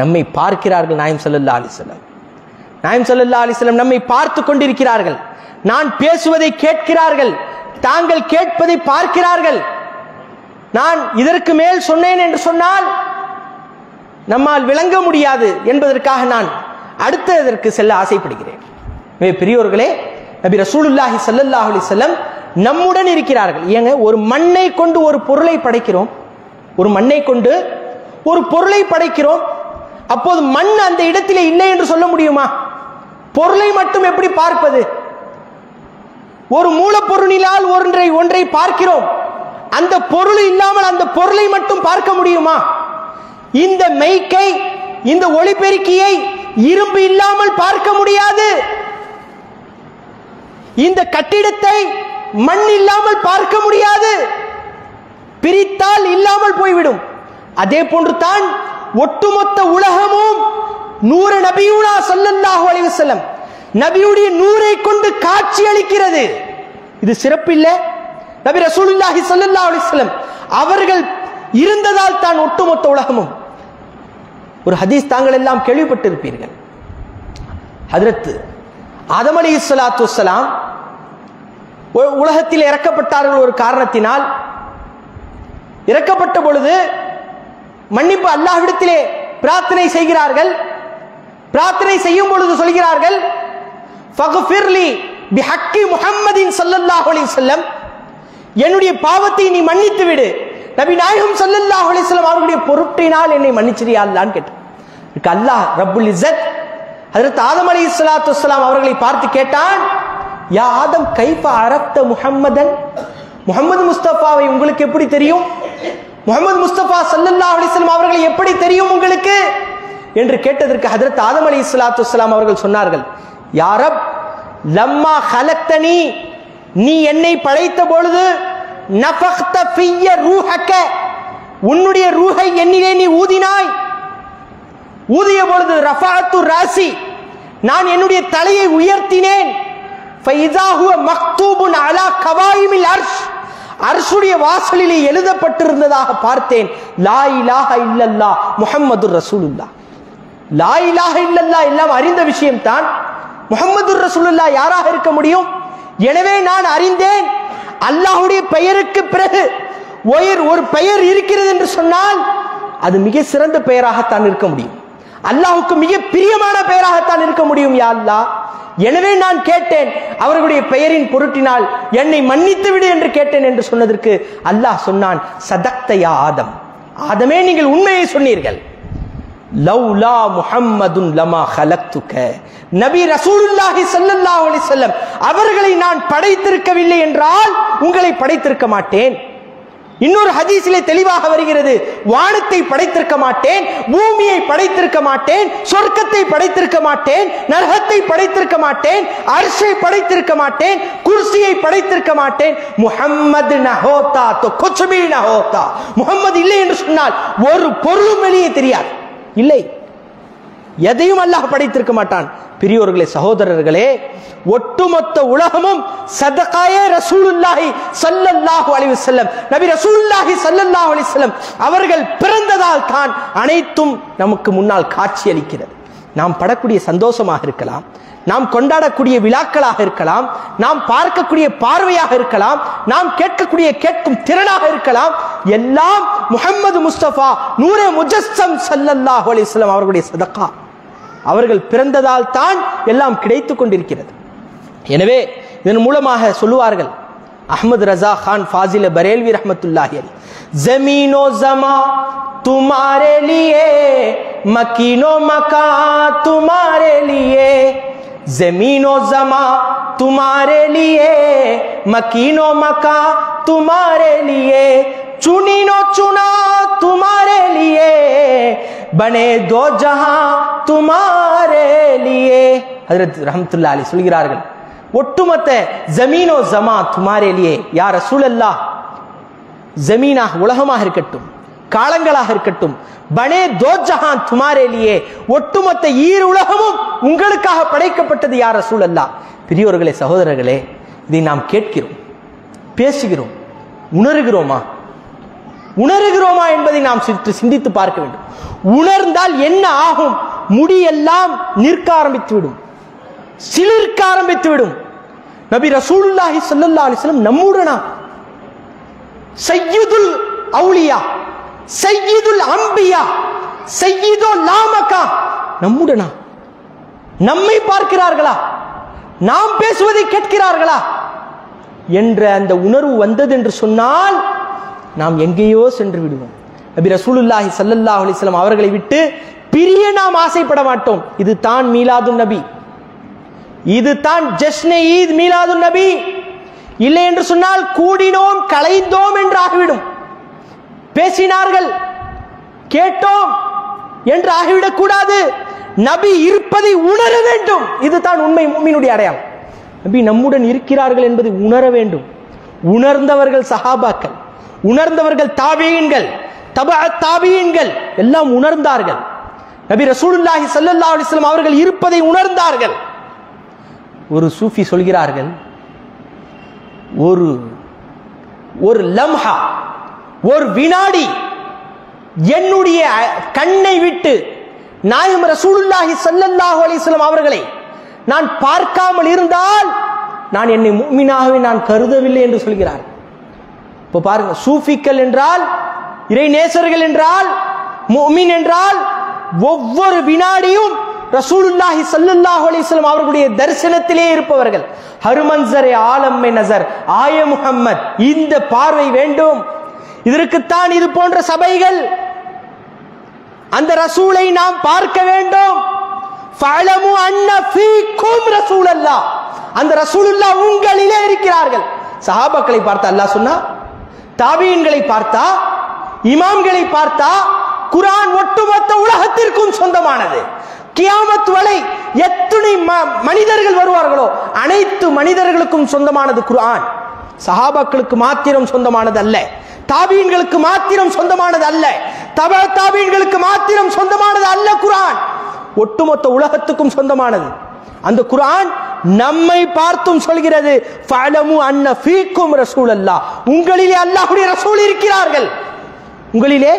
நம்மை பார்க்கிறார்கள் நாயம் சல்லல்லா அலிசல்லம் நாயம் சல்லல்லா அலிசல்லம் நம்மை பார்த்து கொண்டிருக்கிறார்கள். நான் பேசுவதை கேட்கிறார்கள். தாங்கள் கேட்பதை பார்க்கிறார்கள். நான் இதற்கு மேல் சொன்னேன் என்று சொன்னால் நம்மால் விளங்க முடியாது என்பதற்காக நான் அடுத்ததற்கு செல்ல ஆசைப்படுகிறேன். எனவே பெரியோர்களே நபி ரசூலுல்லாஹி ஸல்லல்லாஹு அலி செல்லம் நம்முடன் இருக்கிறார்கள். ஏங்க ஒரு மண்ணை கொண்டு ஒரு பொருளை படைக்கிறோம். ஒரு மண்ணை கொண்டு ஒரு பொருளை படைக்கிறோம். அப்போது மண் அந்த இடத்திலே இல்லை என்று சொல்ல முடியுமா? பொருளை மட்டும் எப்படி பார்ப்பது? ஒரு மூலப்பொருளினால் ஒன்றை ஒன்றை பார்க்கிறோம். அந்த பொருள் இல்லாமல் அந்த பொருளை மட்டும் பார்க்க முடியுமா? இந்த மெய்க்கை இந்த ஒளிபெருக்கியை இரும்பு இல்லாமல் பார்க்க முடியாது. இந்த கட்டிடத்தை மண் இல்லாமல் பார்க்க முடியாது. பிரித்தால் இல்லாமல் போய்விடும். அதே போன்று தான் ஒட்டுமொத்த உலகமும் நூறு நபியுனா ஸல்லல்லாஹு அலைஹி செல்லம் நபியுடைய நூரை கொண்டு காட்சி அளிக்கிறது. இது சிறப்பில்லை நபி ரசூலுல்லாஹி ஸல்லல்லாஹு அலைஹி வஸல்லம் அவர்கள் இருந்ததால் தான் ஒட்டுமொத்த உலகமும். ஒரு ஹதீஸ் தாங்கள் எல்லாம் கேள்விப்பட்டிருப்பீர்கள். ஹதரத் ஆதம் அலி இஸ்லாத்து உலகத்தில் இறக்கப்பட்டார்கள் ஒரு காரணத்தினால். இறக்கப்பட்ட பொழுது மன்னிப்பு அல்லாஹ்விடத்திலே பிரார்த்தனை செய்கிறார்கள். பிரார்த்தனை செய்யும் பொழுது சொல்கிறார்கள் ஃபக்ஃபிர்லி பிஹக்கி முஹம்மதின் சல்லல்லாஹு அலைஹி வஸல்லம். என்னுடைய பாவத்தை நீ மன்னித்து விடு. நபி நாயகம் சல்லல்லாஹு அலைஹி வஸல்லம் அவருடைய பொருட்டினால் என்னை மன்னிச்சிரியா அல்லான்னு கேட்டான். இதுக்கு அல்லாஹ் ரப்புல் இஸ்ஸத். ஹஜரத் ஆதம் அலைஹி ஸலாத்து வஸலாம் அவர்களை பார்த்து கேட்டான் யா ஆதம் கைஃப அரப்த முஹம்மதன்? முஹம்மது முஸ்தபாவை உங்களுக்கு எப்படி தெரியும்? முகமது முஸ்தபா சல்லல்லா அலிஸ்லாம் அவர்களை எப்படி தெரியும் உங்களுக்கு? என்று கேட்டதற்கு ஹதரத் ஆதம் அலி இஸ்லாத்து இஸ்லாம் அவர்கள் சொன்னார்கள் யாரப் லம்மா ஹலக்தனி நீ என்னை படைத்த பொழுது நஃபக்த ஃபிய்ய ரூஹக்க உன்னுடைய ரூஹை என்னிலே நீ ஊதினாய். ஊதிய பொழுது ரஃபாத்து ராசி நான் என்னுடைய தலையை உயர்த்தினேன். ஃபைதாஹுவ மக்தூபுன் அலா கவாயிமில் அர்ஷ். அரசுடைய வாசலிலே எழுதப்பட்டிருந்ததாக பார்த்தேன். லா இலாஹ இல்லல்லா முஹம்மது ரசூலுல்லா லா இலாஹ இல்லல்லா எல்லாம் அறிந்த விஷயம்தான். முகமது ரசூலுல்லா யாராக இருக்க முடியும்? எனவே நான் அறிந்தேன். அல்லாஹுடைய பெயருக்கு பிறகு ஒயர் ஒரு பெயர் இருக்கிறது என்று சொன்னால் அது மிக சிறந்த பெயராகத்தான் இருக்க முடியும். அல்லாஹுக்கு மிக பிரியமான பெயராகத்தான் இருக்க முடியும் யா அல்லா எனவே நான் கேட்டேன் அவர்களுடைய பெயரின் பொருட்டினால் என்னை மன்னித்து விடு என்று கேட்டேன் என்று சொன்னதற்கு அல்லாஹ் சொன்னான் சதக்தயா ஆதம். ஆதமே நீங்கள் உண்மையை சொன்னீர்கள். லவ்லா முஹம்மதுன் லமா ஹலக்துக. நபி ரசூலுல்லாஹி சல்லல்லாஹு அலைஹி அவர்களை நான் படைத்திருக்கவில்லை என்றால் உங்களை படைத்திருக்க மாட்டேன். இன்னொரு ஹதீஸிலே தெளிவாக வருகிறது. வானத்தை படைத்திருக்க மாட்டேன் பூமியை படைத்திருக்க மாட்டேன் சொர்க்கத்தை படைத்திருக்க மாட்டேன் நரகத்தை படைத்திருக்க மாட்டேன் அரிசை படைத்திருக்க மாட்டேன் குர்சியை படைத்திருக்க மாட்டேன். முகம்மது நஹோத்தா தோ குச் நஹோத்தா. முகம்மது இல்லை என்று சொன்னால் ஒரு பொருளும் வெளியே தெரியாது. இல்லை. எதையும் அல்லாஹ் படைத்திருக்க மாட்டான். பெரியோர்களே சகோதரர்களே ஒட்டுமொத்த உலகமும் சதகாயே ரசூலுல்லாஹி சல்லல்லாஹு அலைஹி வஸல்லம். நபி ரசூலுல்லாஹி சல்லல்லாஹு அலைஹி வஸல்லம் அவர்கள் பிறந்ததால் தான் அனைத்தும் நமக்கு முன்னால் காட்சி அளிக்கிறது நாம் படக்கூடிய சந்தோஷமாக இருக்கலாம் நாம் கொண்டாடக்கூடிய விழாக்களாக இருக்கலாம் நாம் பார்க்கக்கூடிய பார்வையாக இருக்கலாம் நாம் கேட்கக்கூடிய கேட்கும் திறனாக இருக்கலாம். எல்லாம் முகமது முஸ்தபா நூரே முஜஸ்ஸம் சல்லல்லாஹு அலிஸ்லாம் அவர்களுடைய சதகா அவர்கள் பிறந்ததால் தான் எல்லாம் கிடைத்துக் கொண்டிருக்கிறது எனவே இதன் மூலமாக சொல்லுவார்கள் அஹமது ரஜா खान फाजिल बरेलवी रहमतुल्लाहि अलैह जमीनो जमा तुम्हारे लिए मकीनो मका तुम्हारे लिए जमीनो जमा तुम्हारे लिए मकीनो मका तुम्हारे लिए चुनीनो चुना तुम्हारे लिए பனே தோ ஜஹா துமாரேலியே லியே ரஹமத்துல்லா அலி சொல்கிறார்கள் ஒட்டுமொத்த ஜமீனோ ஜமா துமாரே யார் யார் ரசூலல்லா ஜமீனா உலகமாக இருக்கட்டும் காலங்களாக இருக்கட்டும் பனே தோஜஹான் துமாரேலியே ஒட்டுமொத்த ஈர் உலகமும் உங்களுக்காக படைக்கப்பட்டது யார் ரசூலல்லா பெரியோர்களே சகோதரர்களே இதை நாம் கேட்கிறோம் பேசுகிறோம் உணர்கிறோமா? உணர்கிறோமா என்பதை நாம் சித்து சிந்தித்து பார்க்க வேண்டும். உணர்ந்தால் என்ன ஆகும்? முடியெல்லாம் நிற்க ஆரம்பித்து விடும். சிலிர்க்க ஆரம்பித்து விடும். நபி ரசூலுல்லாஹி சல்லா அலிஸ்லம் நம்முடனா? சையீதுல் அவுளியா சையதுல் அம்பியா சையதோ லாமகா நம்முடனா? நம்மை பார்க்கிறார்களா? நாம் பேசுவதை கேட்கிறார்களா? என்ற அந்த உணர்வு வந்தது என்று சொன்னால் நாம் எங்கேயோ சென்று விடுவோம். நபி ரசூலுல்லாஹி ஸல்லல்லாஹு அலிஸ்லாம் அவர்களை விட்டு பிரிய நாம் ஆசைப்பட மாட்டோம். இது தான் மீலாது நபி. இது தான் ஜஷ்னே ஈத் மீலாது நபி. இல்லை என்று சொன்னால் கூடினோம் கலைந்தோம் என்று ஆகிவிடும் பேசினார்கள் கேட்டோம் என்று ஆகிவிடக் கூடாது. நபி இருப்பதை உணர வேண்டும். இதுதான் உண்மை மும்மினுடைய அடையாளம். நபி நம்முடன் இருக்கிறார்கள் என்பதை உணர வேண்டும். உணர்ந்தவர்கள் சஹாபாக்கள். உணர்ந்தவர்கள் தாபியன்கள் தப தாபியன்கள் எல்லாம் உணர்ந்தார்கள். நபி ரசூலுல்லாஹி ஸல்லல்லாஹு அலைஹி வஸல்லம் அவர்கள் இருப்பதை உணர்ந்தார்கள். ஒரு சூஃபி சொல்கிறார்கள் ஒரு ஒரு லம்ஹா ஒரு வினாடி என்னுடைய கண்ணை விட்டு நாயம் ரசூலுல்லாஹி சல்லல்லாஹு அலைஹி வஸல்லம் அவர்களை நான் பார்க்காமல் இருந்தால் நான் என்னை முஃமினாகவே நான் கருதவில்லை என்று சொல்கிறார் இப்போ பாருங்க சூஃபிக்கள் என்றால் இறை நேசர்கள் என்றால் முஃமின் என்றால் ஒவ்வொரு வினாடியும் ரசூலுல்லாஹி சல்லுல்லாஹு அலிஸ்லாம் அவர்களுடைய தரிசனத்திலே இருப்பவர்கள். ஹருமன்சரே ஆலம்மை நசர் ஆய முகம்மத் இந்த பார்வை வேண்டும். இதற்குத்தான் இது போன்ற சபைகள். அந்த ரசூலை நாம் பார்க்க வேண்டும். ஃபஅலமு அன்ன ஃபீக்கும் ரசூலல்லாஹ். அந்த ரசூலுல்லாஹ் உங்களிலே இருக்கிறார்கள். சஹாபாக்களை பார்த்து அல்லாஹ் சொன்னா தாபீன்களை பார்த்தா இமாம்களை பார்த்தா குரான் ஒட்டுமொத்த உலகத்திற்கும் சொந்தமானது. கியாமத் வலை எத்தனை ம- மனிதர்கள் வருவார்களோ அனைத்து மனிதர்களுக்கும் சொந்தமானது குரான். சஹாபாக்களுக்கு மாத்திரம் சொந்தமானது அல்ல தாபீன்களுக்கு மாத்திரம் சொந்தமானது அல்ல தப தாபீன்களுக்கு மாத்திரம் சொந்தமானது அல்ல குரான். ஒட்டுமொத்த உலகத்துக்கும் சொந்தமானது. அந்த குரான் நம்மை பார்த்தும் சொல்கிறது ஃபஅலமு அன்ன ஃபீக்கும் அல்லா உங்களிலே அல்லாஹுடைய ரசூல் இருக்கிறார்கள். உங்களிலே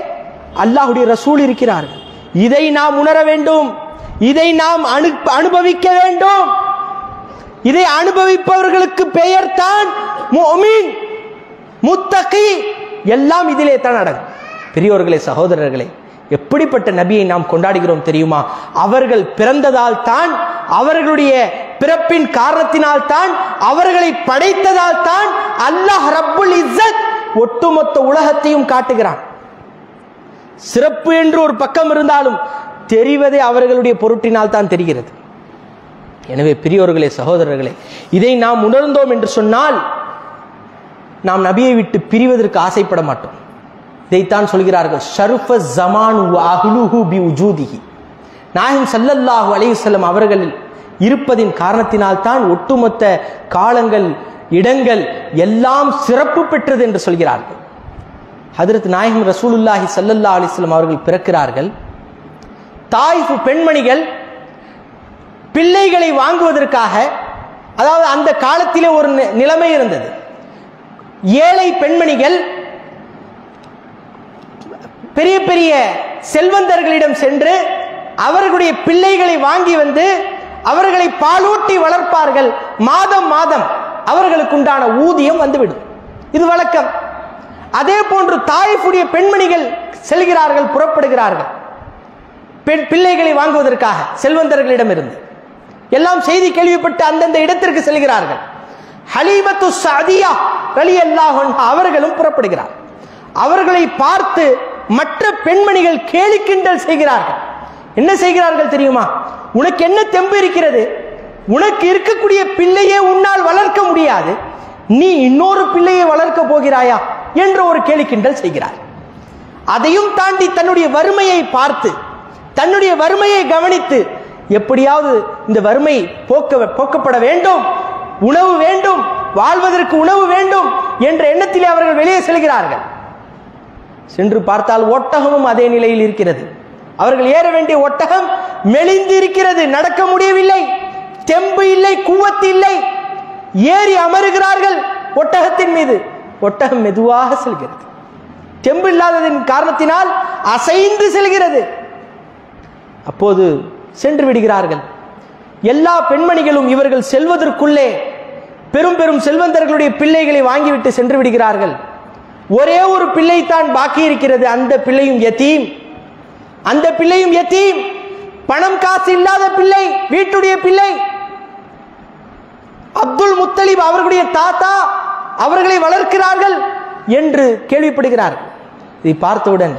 அல்லாஹுடைய ரசூல் இருக்கிறார்கள். இதை நாம் உணர வேண்டும். இதை நாம் அனு அனுபவிக்க வேண்டும். இதை அனுபவிப்பவர்களுக்கு பெயர் தான் முத்தகி. எல்லாம் இதிலே தான் அடங்கும் பெரியோர்களே சகோதரர்களே எப்படிப்பட்ட நபியை நாம் கொண்டாடுகிறோம் தெரியுமா? அவர்கள் பிறந்ததால் தான் அவர்களுடைய பிறப்பின் காரணத்தினால் தான் அவர்களை படைத்ததால் தான் அல்லாஹ் ரப்புல் இஸ்ஸத் ஒட்டுமொத்த உலகத்தையும் காட்டுகிறான். சிறப்பு என்று ஒரு பக்கம் இருந்தாலும் தெரிவதே அவர்களுடைய பொருட்டினால் தான் தெரிகிறது. எனவே பெரியோர்களே சகோதரர்களே இதை நாம் உணர்ந்தோம் என்று சொன்னால் நாம் நபியை விட்டு பிரிவதற்கு ஆசைப்பட மாட்டோம். இதைத்தான் சொல்கிறார்கள். ஷருஃப ஜமான் அஹ்லுஹு பி உஜூதிஹி. நாயகம் சல்லல்லாஹு அலையுசல்லம் அவர்கள் இருப்பதின் காரணத்தினால்தான் ஒட்டுமொத்த காலங்கள் இடங்கள் எல்லாம் சிறப்பு பெற்றது என்று சொல்கிறார்கள். ஹதரத் நாயகம் ரசூலுல்லாஹி சல்லல்லா அலைஹி அவர்கள் பிறக்கிறார்கள். தாய்ஃபு பெண்மணிகள் பிள்ளைகளை வாங்குவதற்காக அதாவது அந்த காலத்திலே ஒரு நிலைமை இருந்தது. ஏழை பெண்மணிகள் பெரிய பெரிய செல்வந்தர்களிடம் சென்று அவர்களுடைய பிள்ளைகளை வாங்கி வந்து அவர்களை பாலூட்டி வளர்ப்பார்கள். மாதம் மாதம் அவர்களுக்கு உண்டான ஊதியம் வந்துவிடும். இது வழக்கம். அதே போன்று தாயிஃபுடைய பெண்மணிகள் செல்கிறார்கள் புறப்படுகிறார்கள். பெண் பிள்ளைகளை வாங்குவதற்காக செல்வந்தர்களிடமிருந்து. எல்லாம் செய்தி கேள்விப்பட்டு அந்தந்த இடத்திற்கு செல்கிறார்கள். ஹலீமத்து சதியா ரலி அவர்களும் புறப்படுகிறார். அவர்களை பார்த்து மற்ற பெண்மணிகள் கேலி கிண்டல் செய்கிறார்கள். என்ன செய்கிறார்கள் தெரியுமா? உனக்கு என்ன தெம்பு இருக்கிறது? உனக்கு இருக்கக்கூடிய பிள்ளையே உன்னால் வளர்க்க முடியாது. நீ இன்னொரு பிள்ளையை வளர்க்க போகிறாயா? என்ற ஒரு கேலி கிண்டல் செய்கிறார். அதையும் தாண்டி தன்னுடைய வறுமையை பார்த்து தன்னுடைய வறுமையை கவனித்து எப்படியாவது இந்த வறுமை போக்க போக்கப்பட வேண்டும் உணவு வேண்டும் வாழ்வதற்கு உணவு வேண்டும் என்ற எண்ணத்திலே அவர்கள் வெளியே செல்கிறார்கள். சென்று பார்த்தால் ஒட்டகமும் அதே நிலையில் இருக்கிறது. அவர்கள் ஏற வேண்டிய ஒட்டகம் மெலிந்து இருக்கிறது நடக்க முடியவில்லை. தெம்பு இல்லை குவத்து இல்லை. ஏறி அமருகிறார்கள் ஒட்டகத்தின் மீது. ஒட்டகம் மெதுவாக செல்கிறது. தெம்பு இல்லாததின் காரணத்தினால் அசைந்து செல்கிறது. அப்போது சென்று விடுகிறார்கள். எல்லா பெண்மணிகளும் இவர்கள் செல்வதற்குள்ளே பெரும் பெரும் செல்வந்தர்களுடைய பிள்ளைகளை வாங்கிவிட்டு சென்று விடுகிறார்கள். ஒரே ஒரு பிள்ளை தான் பாக்கி இருக்கிறது. அந்த பிள்ளையும் எத்தீம். அந்த பிள்ளையும் எத்தீம். பணம் காசு இல்லாத பிள்ளை வீட்டுடைய பிள்ளை. அப்துல் முத்தலிப் அவர்களுடைய தாத்தா அவர்களை வளர்க்கிறார்கள் என்று கேள்விப்படுகிறார். இதை பார்த்தவுடன்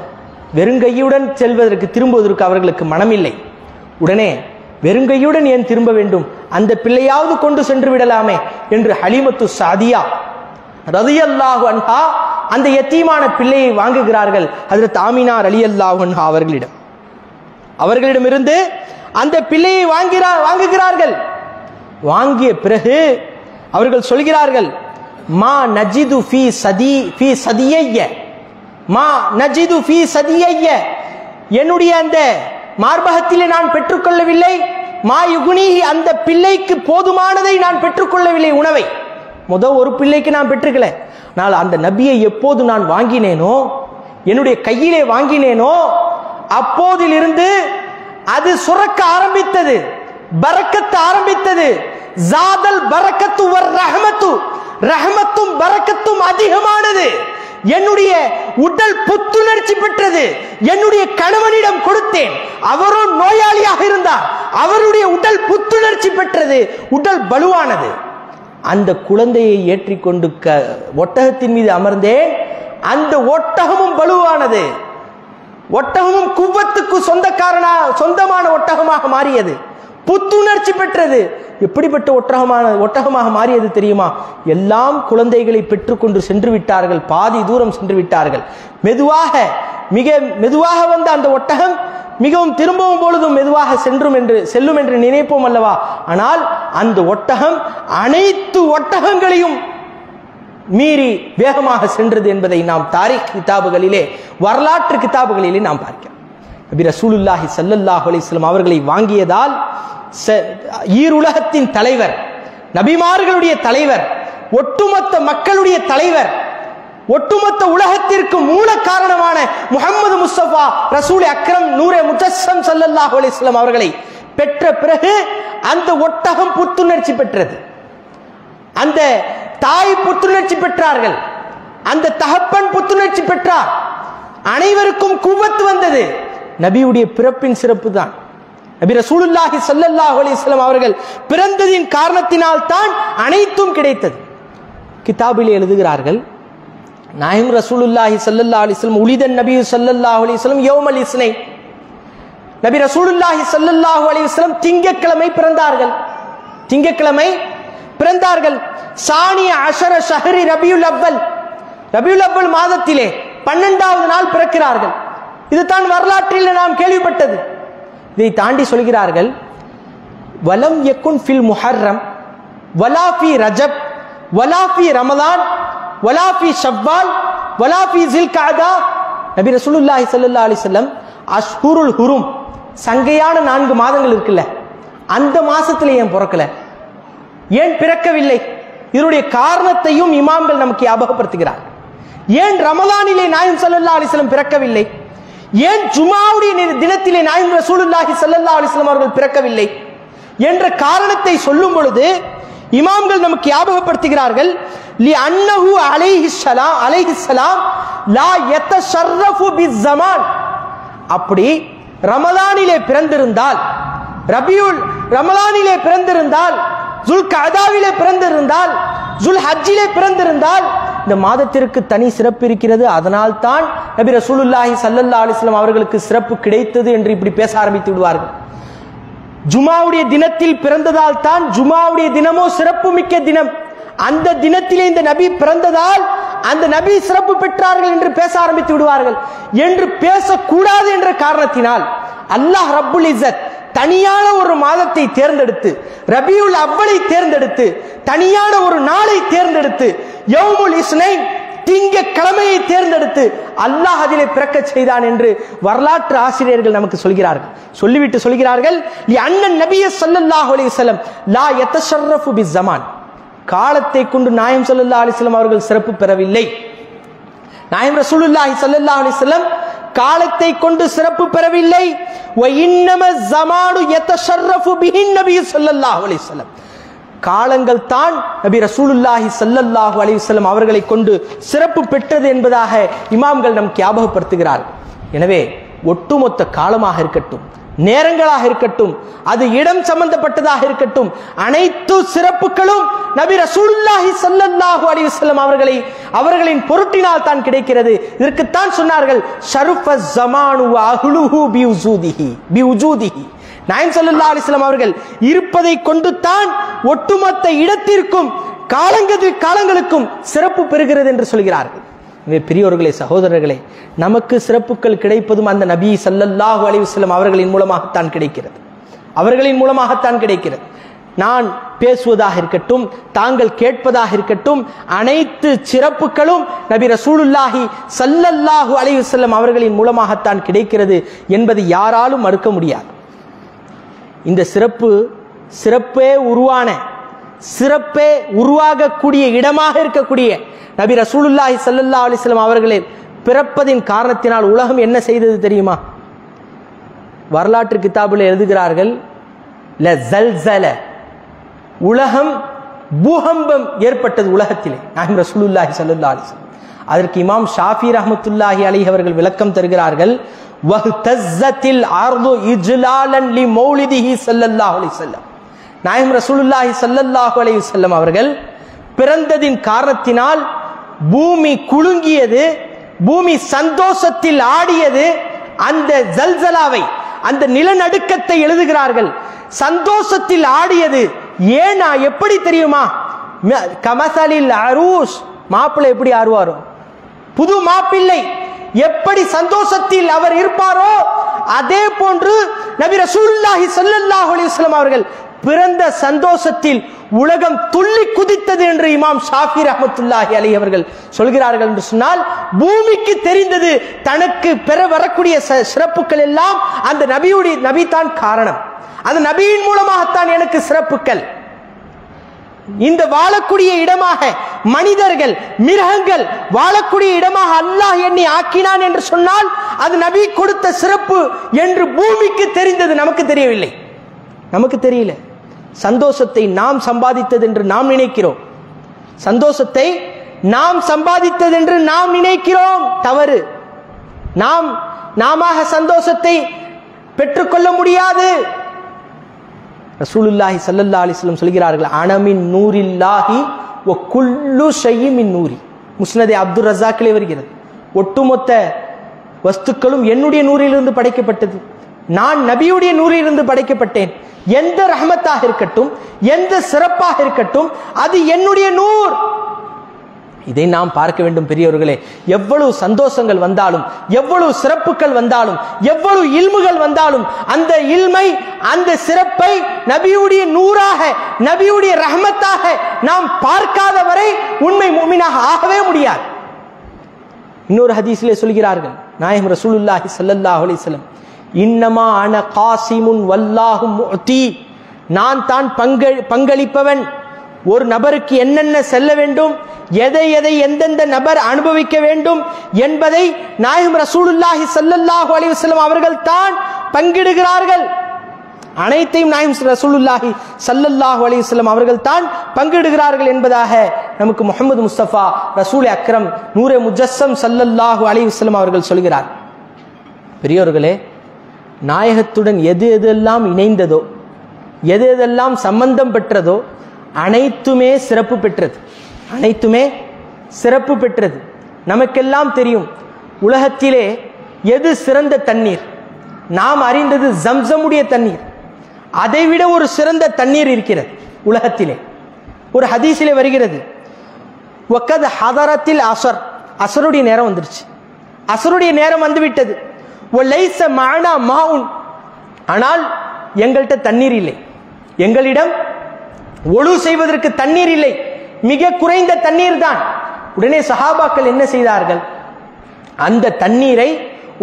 வெறுங்கையுடன் செல்வதற்கு திரும்புவதற்கு அவர்களுக்கு மனமில்லை. உடனே வெறுங்கையுடன் ஏன் திரும்ப வேண்டும்? அந்த பிள்ளையாவது கொண்டு சென்று விடலாமே என்று ஹலிமத்து சாதியா ரதியல்லாஹு அன்ஹா அந்த எத்தீமான பிள்ளையை வாங்குகிறார்கள் அதில் தாமினார் அலி அல்லாஹு அவர்களிடம். அவர்களிடமிருந்து அந்த பிள்ளையை வாங்கிறார் வாங்குகிறார்கள். வாங்கிய பிறகு அவர்கள் சொல்கிறார்கள் மா நஜிது ஃபி சதி ஃபி சதியைய மா நஜிது ஃபி சதியைய என்னுடைய அந்த மார்பகத்திலே நான் பெற்றுக்கொள்ளவில்லை. மா யுகுனி அந்த பிள்ளைக்கு போதுமானதை நான் பெற்றுக்கொள்ளவில்லை உணவை. முத ஒரு பிள்ளைக்கு நான் பெற்றுக்கல. நான் அந்த நபியை எப்போது நான் வாங்கினேனோ என்னுடைய கையிலே வாங்கினேனோ அப்போதிலிருந்து அது சுரக்க ஆரம்பித்தது பறக்கத்து ஆரம்பித்தது. ஜாதல் பறக்கத்து வர் ரஹமத்து ரஹமத்தும் பறக்கத்தும் அதிகமானது. என்னுடைய உடல் புத்துணர்ச்சி பெற்றது. என்னுடைய கணவனிடம் கொடுத்தேன். அவரும் நோயாளியாக இருந்தார். அவருடைய உடல் புத்துணர்ச்சி பெற்றது. உடல் பலுவானது அந்த குழந்தையை ஏற்றிக்கொண்டு க ஒட்டகத்தின் மீது அமர்ந்தேன் அந்த ஒட்டகமும் வலுவானது. ஒட்டகமும் குவத்துக்கு சொந்தக்காரனா சொந்தமான ஒட்டகமாக மாறியது. புத்துணர்ச்சி பெற்றது. எப்படிப்பட்ட ஒட்டகமான ஒட்டகமாக மாறியது தெரியுமா? எல்லாம் குழந்தைகளை பெற்றுக்கொண்டு சென்று விட்டார்கள். பாதி தூரம் சென்று விட்டார்கள். மெதுவாக மிக மெதுவாக வந்த அந்த ஒட்டகம் மிகவும் திரும்பவும் பொழுதும் மெதுவாக சென்றும் என்று செல்லும் என்று நினைப்போம் அல்லவா? ஆனால் அந்த ஒட்டகம் அனைத்து ஒட்டகங்களையும் மீறி வேகமாக சென்றது என்பதை நாம் தாரிக் கிதாபுகளிலே வரலாற்று கிதாபுகளிலே நாம் பார்க்கிறோம். நபி ரசூலுல்லாஹி ஸல்லல்லாஹு அலைஹி அவர்களை வாங்கியதால் ஈருலகத்தின் தலைவர் நபிமார்களுடைய தலைவர் ஒட்டுமொத்த மக்களுடைய தலைவர் ஒட்டுமொத்த உலகத்திற்கு மூல காரணமான முகமது முஸ்தபா ரசூல் அக்ரம் நூரே முத்தம் ஸல்லல்லாஹு அலிஸ்லாம் அவர்களை பெற்ற பிறகு அந்த ஒட்டகம் புத்துணர்ச்சி பெற்றது. அந்த தாய் புத்துணர்ச்சி பெற்றார்கள். அந்த தகப்பன் புத்துணர்ச்சி பெற்றார். அனைவருக்கும் குவத்து வந்தது. நபியுடைய பிறப்பின் சிறப்பு தான் நபி ரசூலுல்லாஹி ஸல்லல்லாஹு அலிஸ்லாம் அவர்கள் பிறந்ததின் காரணத்தினால் தான் அனைத்தும் கிடைத்தது. கிதாபில் எழுதுகிறார்கள் நாயம் ரசூலுல்லாஹி சல்லல்லா அலிஸ்லம் உலிதன் நபி ஸல்லல்லாஹு அலிஸ்லம் யோம் அலி இஸ்னை நபி ரசூலுல்லாஹி சல்லல்லாஹு அலிஸ்லம் திங்கக்கிழமை திங்கட்கிழமை பிறந்தார்கள் திங்கட்கிழமை பிறந்தார்கள் சானிய அஷர ஷஹரி ரபியுல் அவ்வல் ரபியுல் அவ்வல் மாதத்திலே பன்னெண்டாவது நாள் பிறக்கிறார்கள் இதுதான் வரலாற்றில் நாம் கேள்விப்பட்டது இதை தாண்டி சொல்கிறார்கள் வலம் எக்குன் ஃபில் முஹர்ரம் வலாஃபி ரஜப் வலாஃபி ரமதான் வலாஃபி ஷவ்வால் வலாஃபி ஜில்காதா நபி ரசூலுல்லாஹி சல்லா அலைஹி வஸல்லம் அஷ்ஹுருல் ஹுரும் சங்கையான நான்கு மாதங்கள் இருக்குல்ல. அந்த மாசத்துல ஏன் பிறக்கல? ஏன் பிறக்கவில்லை? இதனுடைய காரணத்தையும் இமாம்கள் நமக்கு ஞாபகப்படுத்துகிறார். ஏன் ரமலானிலே நாயம் சல்லா அலிஸ்லம் பிறக்கவில்லை? ஏன் ஜுமாவுடைய தினத்திலே நாயம் ரசூலுல்லாஹி சல்லா அலிஸ்லம் அவர்கள் பிறக்கவில்லை? என்ற காரணத்தை சொல்லும் பொழுது இமாம்கள் நமக்கு ஞாபகப்படுத்துகிறார்கள் லி அன்னஹு அலைஹிஸ்ஸலாம் அலைஹிஸ்ஸலாம் லா யத்தஷர்ரஃபு பிஸ்ஸமான் அப்படி ரமலானிலே பிறந்திருந்தால் ரபியுல் ரமலானிலே பிறந்திருந்தால் ஜுல் கதாவிலே பிறந்திருந்தால் ஜுல் ஹஜ்ஜிலே பிறந்திருந்தால் இந்த மாதத்திற்கு தனி சிறப்பு இருக்கிறது. அதனால் தான் நபி ரசூலுல்லாஹி சல்லல்லா அலிஸ்லாம் அவர்களுக்கு சிறப்பு கிடைத்தது என்று இப்படி பேச ஆரம்பித்து விடுவார்கள். ஜுமாவுடைய தினத்தில் பிறந்ததால் தான் ஜுமாவுடைய தினமோ சிறப்பு மிக்க தினம். அந்த தினத்திலே இந்த நபி பிறந்ததால் அந்த நபி சிறப்பு பெற்றார்கள் என்று பேச ஆரம்பித்து விடுவார்கள். என்று பேசக்கூடாது என்ற காரணத்தினால் அல்லாஹ் ரப்புல் இசத் தனியான ஒரு மாதத்தை தேர்ந்தெடுத்து ரபியுல் அவ்வளை தேர்ந்தெடுத்து தனியான ஒரு நாளை தேர்ந்தெடுத்து யௌமுல் தீங்க திங்கக்கிழமையை தேர்ந்தெடுத்து அல்லாஹ் அதிலே பிறக்கச் செய்தான் என்று வரலாற்று ஆசிரியர்கள் நமக்கு சொல்கிறார்கள். சொல்லிவிட்டு சொல்கிறார்கள் அண்ணன் நபிய சொல்லல்லாஹ் அலிசல்லம் லா எத்தஷர்ரஃபு பி ஜமான் காலத்தை கொண்டு நாயம் சொல்லல்லா அலைஹி அவர்கள் சிறப்பு பெறவில்லை. நாயம் ரசூலுல்லாஹி ஸல்லல்லாஹு அலைஹி காலத்தை கொண்டு சிறப்பு பெறவில்லை. வ இன்னம ஜமானு எத்தஷர்ரஃபு பிஹின் நபி சொல்லல்லாஹ் அலைஹி காலங்கள் தான் நபி ரசூலுல்லாஹி சல்லல்லாஹு அலிவசல்லம் அவர்களை கொண்டு சிறப்பு பெற்றது என்பதாக இமாம்கள் நம் ஞாபகப்படுத்துகிறார் எனவே ஒட்டுமொத்த காலமாக இருக்கட்டும் நேரங்களாக இருக்கட்டும் அது இடம் சம்பந்தப்பட்டதாக இருக்கட்டும் அனைத்து சிறப்புகளும் நபி ரசூலுல்லாஹி சல்லல்லாஹு அலைஹி அவர்களை அவர்களின் பொருட்டினால் தான் கிடைக்கிறது. இதற்குத்தான் சொன்னார்கள் ஷருஃப ஜமானு வ அஹ்லுஹு பி உஜூதிஹி பி உஜூதிஹி. நாயம் சல்லா அலிஸ்லாம் அவர்கள் இருப்பதை கொண்டு தான் ஒட்டுமொத்த இடத்திற்கும் காலங்கள் காலங்களுக்கும் சிறப்பு பெறுகிறது என்று சொல்கிறார்கள். எனவே பெரியோர்களே சகோதரர்களே நமக்கு சிறப்புகள் கிடைப்பதும் அந்த நபி சல்லல்லாஹு அலைஹி அவர்களின் மூலமாகத்தான் கிடைக்கிறது. அவர்களின் மூலமாகத்தான் கிடைக்கிறது. நான் பேசுவதாக இருக்கட்டும் தாங்கள் கேட்பதாக இருக்கட்டும் அனைத்து சிறப்புகளும் நபி ரசூலுல்லாஹி சல்லல்லாஹு அலைஹி அவர்களின் மூலமாகத்தான் கிடைக்கிறது என்பதை யாராலும் மறுக்க முடியாது. இந்த சிறப்பு சிறப்பே உருவான சிறப்பே உருவாகக்கூடிய இடமாக இருக்கக்கூடிய நபி ரசூலுல்லாஹி சல்லா அலிஸ்லாம் அவர்களே பிறப்பதின் காரணத்தினால் உலகம் என்ன செய்தது தெரியுமா? வரலாற்று கித்தாபில் எழுதுகிறார்கள் ல ஜல்சல உலகம் பூகம்பம் ஏற்பட்டது உலகத்திலே நாயம் ரசூலுல்லாஹி சல்லா அலிஸ்லாம் அதற்கு இமாம் ஷாஃபி ரஹமத்துல்லாஹி அலி அவர்கள் விளக்கம் தருகிறார்கள் வஹ்தஸ்ஸத்தில் அர்து இஜ்லாலன் லி மௌலிதிஹி ஸல்லல்லாஹு அலைஹி வஸல்லம். நாயம் ரசூலுல்லாஹி ஸல்லல்லாஹு அலைஹி வஸல்லம் அவர்கள் பிறந்ததின் காரணத்தினால் பூமி குலுங்கியது பூமி சந்தோஷத்தில் ஆடியது அந்த ஜல்சலாவை அந்த நிலநடுக்கத்தை எழுதுகிறார்கள். சந்தோஷத்தில் ஆடியது ஏனா எப்படி தெரியுமா? கமசலில் அரூஸ் மாப்பிள்ளை எப்படி ஆறுவாரோ? புது மாப்பிள்ளை எப்படி சந்தோஷத்தில் அவர் இருப்பாரோ அதே போன்று நபி ரசூலுல்லாஹி சல்லாஹ் அலிஸ்லாம் அவர்கள் பிறந்த சந்தோஷத்தில் உலகம் துள்ளி குதித்தது என்று இமாம் ஷாஃபி ரஹமத்துல்லாஹி அலி அவர்கள் சொல்கிறார்கள் என்று சொன்னால் பூமிக்கு தெரிந்தது தனக்கு பெற வரக்கூடிய ச- சிறப்புகள் எல்லாம் அந்த நபியுடைய நபி தான் காரணம். அந்த நபியின் மூலமாகத்தான் எனக்கு சிறப்புகள் இந்த வாழக்கூடிய இடமாக மனிதர்கள் மிருகங்கள் வாழக்கூடிய இடமாக அல்லாஹ் என்னை ஆக்கினான் என்று சொன்னால் அது நபி கொடுத்த சிறப்பு என்று பூமிக்கு தெரிந்தது நமக்கு தெரியவில்லை. நமக்கு தெரியல. சந்தோஷத்தை நாம் சம்பாதித்தது என்று நாம் நினைக்கிறோம். சந்தோஷத்தை நாம் சம்பாதித்தது என்று நாம் நினைக்கிறோம். தவறு. நாம் நாம சந்தோஷத்தை பெற்றுக்கொள்ள முடியாது. ரசூலுல்லாஹி சல்லல்லா அலிஸ்லம் சொல்கிறார்கள் அனமின் நூரில்லாஹி வ குல்லு ஷையின் நூரி. முஸ்னதே அப்துல் ரசாக்கிலே வருகிறது. ஒட்டுமொத்த வஸ்துக்களும் என்னுடைய நூறிலிருந்து படைக்கப்பட்டது. நான் நபியுடைய நூறிலிருந்து படைக்கப்பட்டேன். எந்த ரஹமத்தாக இருக்கட்டும் எந்த சிறப்பாக இருக்கட்டும் அது என்னுடைய நூர். இதை நாம் பார்க்க வேண்டும் பெரியவர்களே எவ்வளவு சந்தோஷங்கள் வந்தாலும் எவ்வளவு சிறப்புகள் வந்தாலும் எவ்வளவு இல்முகள் வந்தாலும் அந்த இல்மை அந்த சிறப்பை நபியுடைய நூறாக நபியுடைய ரஹமத்தாக நாம் பார்க்காத வரை உண்மை முமினாக ஆகவே முடியாது. இன்னொரு ஹதீஸிலே சொல்கிறார்கள் நாயகம் ரசூலுல்லாஹி ஸல்லல்லாஹு அலைஹி வஸல்லம் இன்னமா அன காசிமுன் வல்லாஹும் முஅதி நான் தான் பங்க பங்களிப்பவன் ஒரு நபருக்கு என்னென்ன செல்ல வேண்டும் எதை எதை எந்தெந்த நபர் அனுபவிக்க வேண்டும் என்பதை நாயகம் ரசூலுல்லாஹி சல்லல்லாஹு அலைஹி வஸல்லம் அவர்கள் தான் பங்கிடுகிறார்கள். அனைத்தையும் நாயம் ரசூலுல்லாஹி சல்லல்லாஹு அலைஹி வஸல்லம் அவர்கள் தான் பங்கிடுகிறார்கள் என்பதாக நமக்கு முகமது முஸ்தபா ரசூல் அக்ரம் நூரே முஜஸ்ஸம் சல்லல்லாஹு அலைஹி வஸல்லம் அவர்கள் சொல்கிறார். பெரியோர்களே நாயகத்துடன் எது எதெல்லாம் இணைந்ததோ எது எதெல்லாம் சம்பந்தம் பெற்றதோ அனைத்துமே சிறப்பு பெற்றது. அனைத்துமே சிறப்பு பெற்றது. நமக்கெல்லாம் தெரியும் உலகத்திலே எது சிறந்த தண்ணீர்? நாம் அறிந்தது ஜம்சமுடைய தண்ணீர். அதைவிட ஒரு சிறந்த தண்ணீர் இருக்கிறது உலகத்திலே. ஒரு ஹதீஸிலே வருகிறது ஒக்கது ஹதரத்தில் அசர். அசருடைய நேரம் வந்துருச்சு. அசருடைய நேரம் வந்துவிட்டது. ஒலைச மானா மாவுன் ஆனால் எங்கள்கிட்ட தண்ணீர் இல்லை. எங்களிடம் ஒழு செய்வதற்கு தண்ணீர் இல்லை. மிக குறைந்த தண்ணீர் தான். உடனே சஹாபாக்கள் என்ன செய்தார்கள்? அந்த தண்ணீரை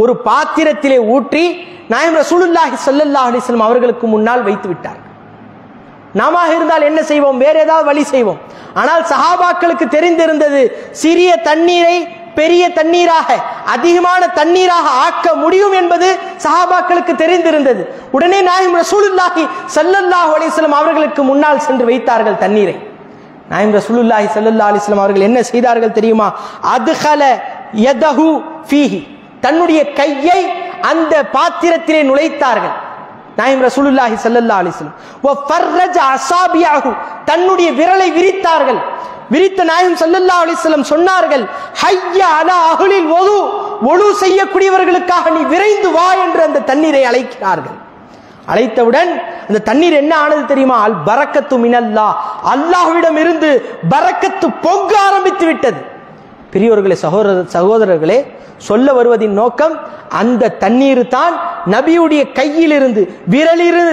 ஒரு பாத்திரத்திலே ஊற்றி நாயம் ரசூலுல்லாஹி சல்லல்லா அலைஹி அவர்களுக்கு முன்னால் வைத்து விட்டார் நாம இருந்தால் என்ன செய்வோம்? வேற ஏதாவது வழி செய்வோம். ஆனால் சஹாபாக்களுக்கு தெரிந்திருந்தது சிறிய தண்ணீரை பெரிய தண்ணீராக அதிகமான தண்ணீராக ஆக்க முடியும் என்பது சஹாபாக்களுக்கு தெரிந்திருந்தது. உடனே நாயம் ரசூலுல்லாஹி சல்லல்லாஹு அலிஸ்லாம் அவர்களுக்கு முன்னால் சென்று வைத்தார்கள் தண்ணீரை. நாயம் ரசூலுல்லாஹி சல்லல்லா அலிஸ்லாம் அவர்கள் என்ன செய்தார்கள் தெரியுமா? அதுகல யதஹு ஃபீஹி. தன்னுடைய கையை அந்த பாத்திரத்திலே நுழைத்தார்கள். நாயம் ரசூலுல்லாஹி சல்லல்லா அலிஸ்லாம் தன்னுடைய விரலை விரித்தார்கள். விரித்த நாயம் சல்லல்லா அலிஸ்லம் சொன்னார்கள் ஹைய அலா அகலில் ஒது ஒழு செய்யக்கூடியவர்களுக்காக நீ விரைந்து வா என்று அந்த தண்ணீரை அழைக்கிறார்கள். அழைத்தவுடன் அந்த தண்ணீர் என்ன ஆனது தெரியுமா? அல் பரக்கத்து மினல்லா. அல்லாஹ்விடம் இருந்து பரக்கத்து பொங்க ஆரம்பித்து விட்டது. பெரியோர்களே சகோதர சகோதரர்களே சொல்ல வருவதின் நோக்கம் அந்த தண்ணீர் தான் நபியுடைய கையில் இருந்து விரலிரு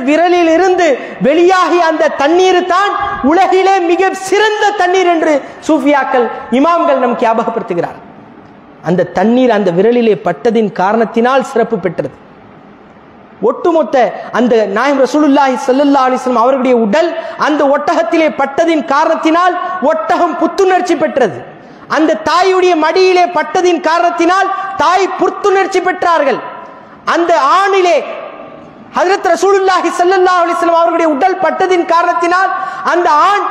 வெளியாகி அந்த தண்ணீர் தான் உலகிலே மிக சிறந்த தண்ணீர் என்று சூஃபியாக்கள் இமாம்கள் நம் ஞாபகப்படுத்துகிறார். அந்த தண்ணீர் அந்த விரலிலே பட்டதின் காரணத்தினால் சிறப்பு பெற்றது. ஒட்டுமொத்த அந்த நாயம் ரசூலுல்லாஹி சல்லா அலிஸ்லாம் அவர்களுடைய உடல் அந்த ஒட்டகத்திலே பட்டதின் காரணத்தினால் ஒட்டகம் புத்துணர்ச்சி பெற்றது. அந்த தாயுடைய மடியிலே பட்டதின் காரணத்தினால் தாய் புத்துணர்ச்சி பெற்றார்கள். அந்த ஆணிலே ஹசரத் ரசூலுல்லாஹி ஸல்லல்லாஹு அலைஹி வஸல்லம் அவர்களுடைய உடல் பட்டதின் காரணத்தினால் அந்த ஆண்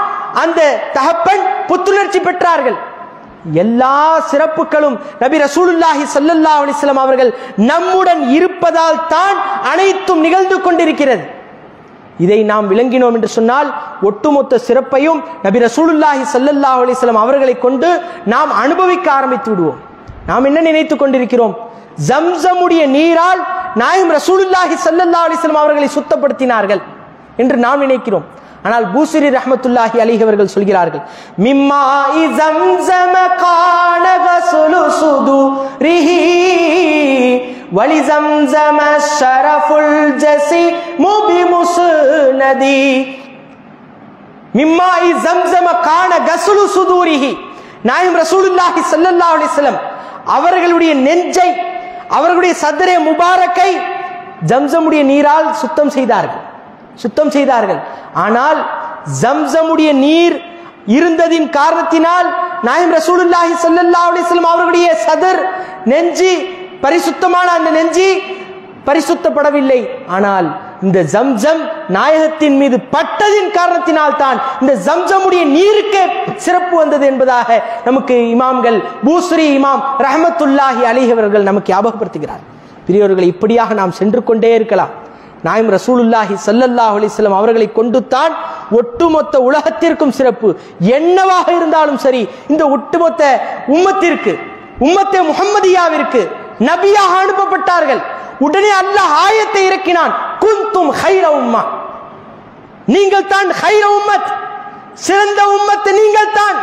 அந்த தகப்பன் புத்துணர்ச்சி பெற்றார்கள். எல்லா சிறப்புகளும் நபி ரசூலுல்லாஹி ஸல்லல்லாஹு அலைஹி வஸல்லம் அவர்கள் நம்முடன் இருப்பதால் தான் அனைத்தும் நிகழ்ந்து கொண்டிருக்கிறது. இதை நாம் விளங்கினோம் என்று சொன்னால் ஒட்டுமொத்த சிறப்பையும் நபி ரசூலுல்லாஹி சல்லல்லாஹ் அலிஸ்லாம் அவர்களை கொண்டு நாம் அனுபவிக்க ஆரம்பித்து விடுவோம். நாம் என்ன நினைத்துக் கொண்டிருக்கிறோம்? ஜம்சமுடைய நீரால் நாயும் ரசூலுல்லாஹி சல்லல்லா அலிஸ்லாம் அவர்களை சுத்தப்படுத்தினார்கள் என்று நாம் நினைக்கிறோம். ஆனால் பூசிரி ரஹமத்துல்லாஹி அலைஹி அவர்கள் சொல்கிறார்கள் மிம்மா ஜம்சம கான கசுலு சுதுரிஹி வலி ஜம்சம ஷரஃபுல் ஜசி முபி முஸ்னதி மிம்மா ஜம்சம கான கசுலு சுதூரிஹி. நாயம் ரசூலுல்லாஹி ஸல்லல்லாஹு அலைஹி வஸல்லம் அவர்களுடைய நெஞ்சை அவர்களுடைய சதுரே முபாரக்கை ஜம்சமுடைய நீரால் சுத்தம் செய்தார்கள். சுத்தம் செய்தார்கள். ஆனால் ஜம்சமுடைய நீர் இருந்ததின் காரணத்தினால் நாயம் ரசூலுல்லாஹி ஸல்லல்லாஹு அலைஹி வஸல்லம் அவர்களுடைய சதர் நெஞ்சி பரிசுத்தமான அந்த நெஞ்சி பரிசுத்தப்படவில்லை. ஆனால் இந்த ஜம்ஜம் நாயகத்தின் மீது பட்டதின் காரணத்தினால் தான் இந்த ஜம்ஜமுடைய நீருக்கு சிறப்பு வந்தது என்பதாக நமக்கு இமாம்கள் பூஸ்ரி இமாம் ரஹமத்துல்லாஹி அலிஹவர்கள் நமக்கு ஞாபகப்படுத்துகிறார். பெரியவர்கள் இப்படியாக நாம் சென்று கொண்டே இருக்கலாம். நாயம் ரசூலுல்லாஹி ஸல்லல்லாஹு அலைஹி அவர்களை கொண்டுத்தான் ஒட்டுமொத்த உலகத்திற்கும் சிறப்பு. என்னவாக இருந்தாலும் சரி இந்த ஒட்டுமொத்த உம்மத்திற்கு உம்மத்தை முகம்மதியாவிற்கு நபியாக அனுப்பப்பட்டார்கள். உடனே அல்லாஹ் ஆயத்தை இறக்கினான். குந்தும் ஹைர உம்மா. நீங்கள் தான் ஹைர உம்மத். சிறந்த உம்மத்து நீங்கள் தான்.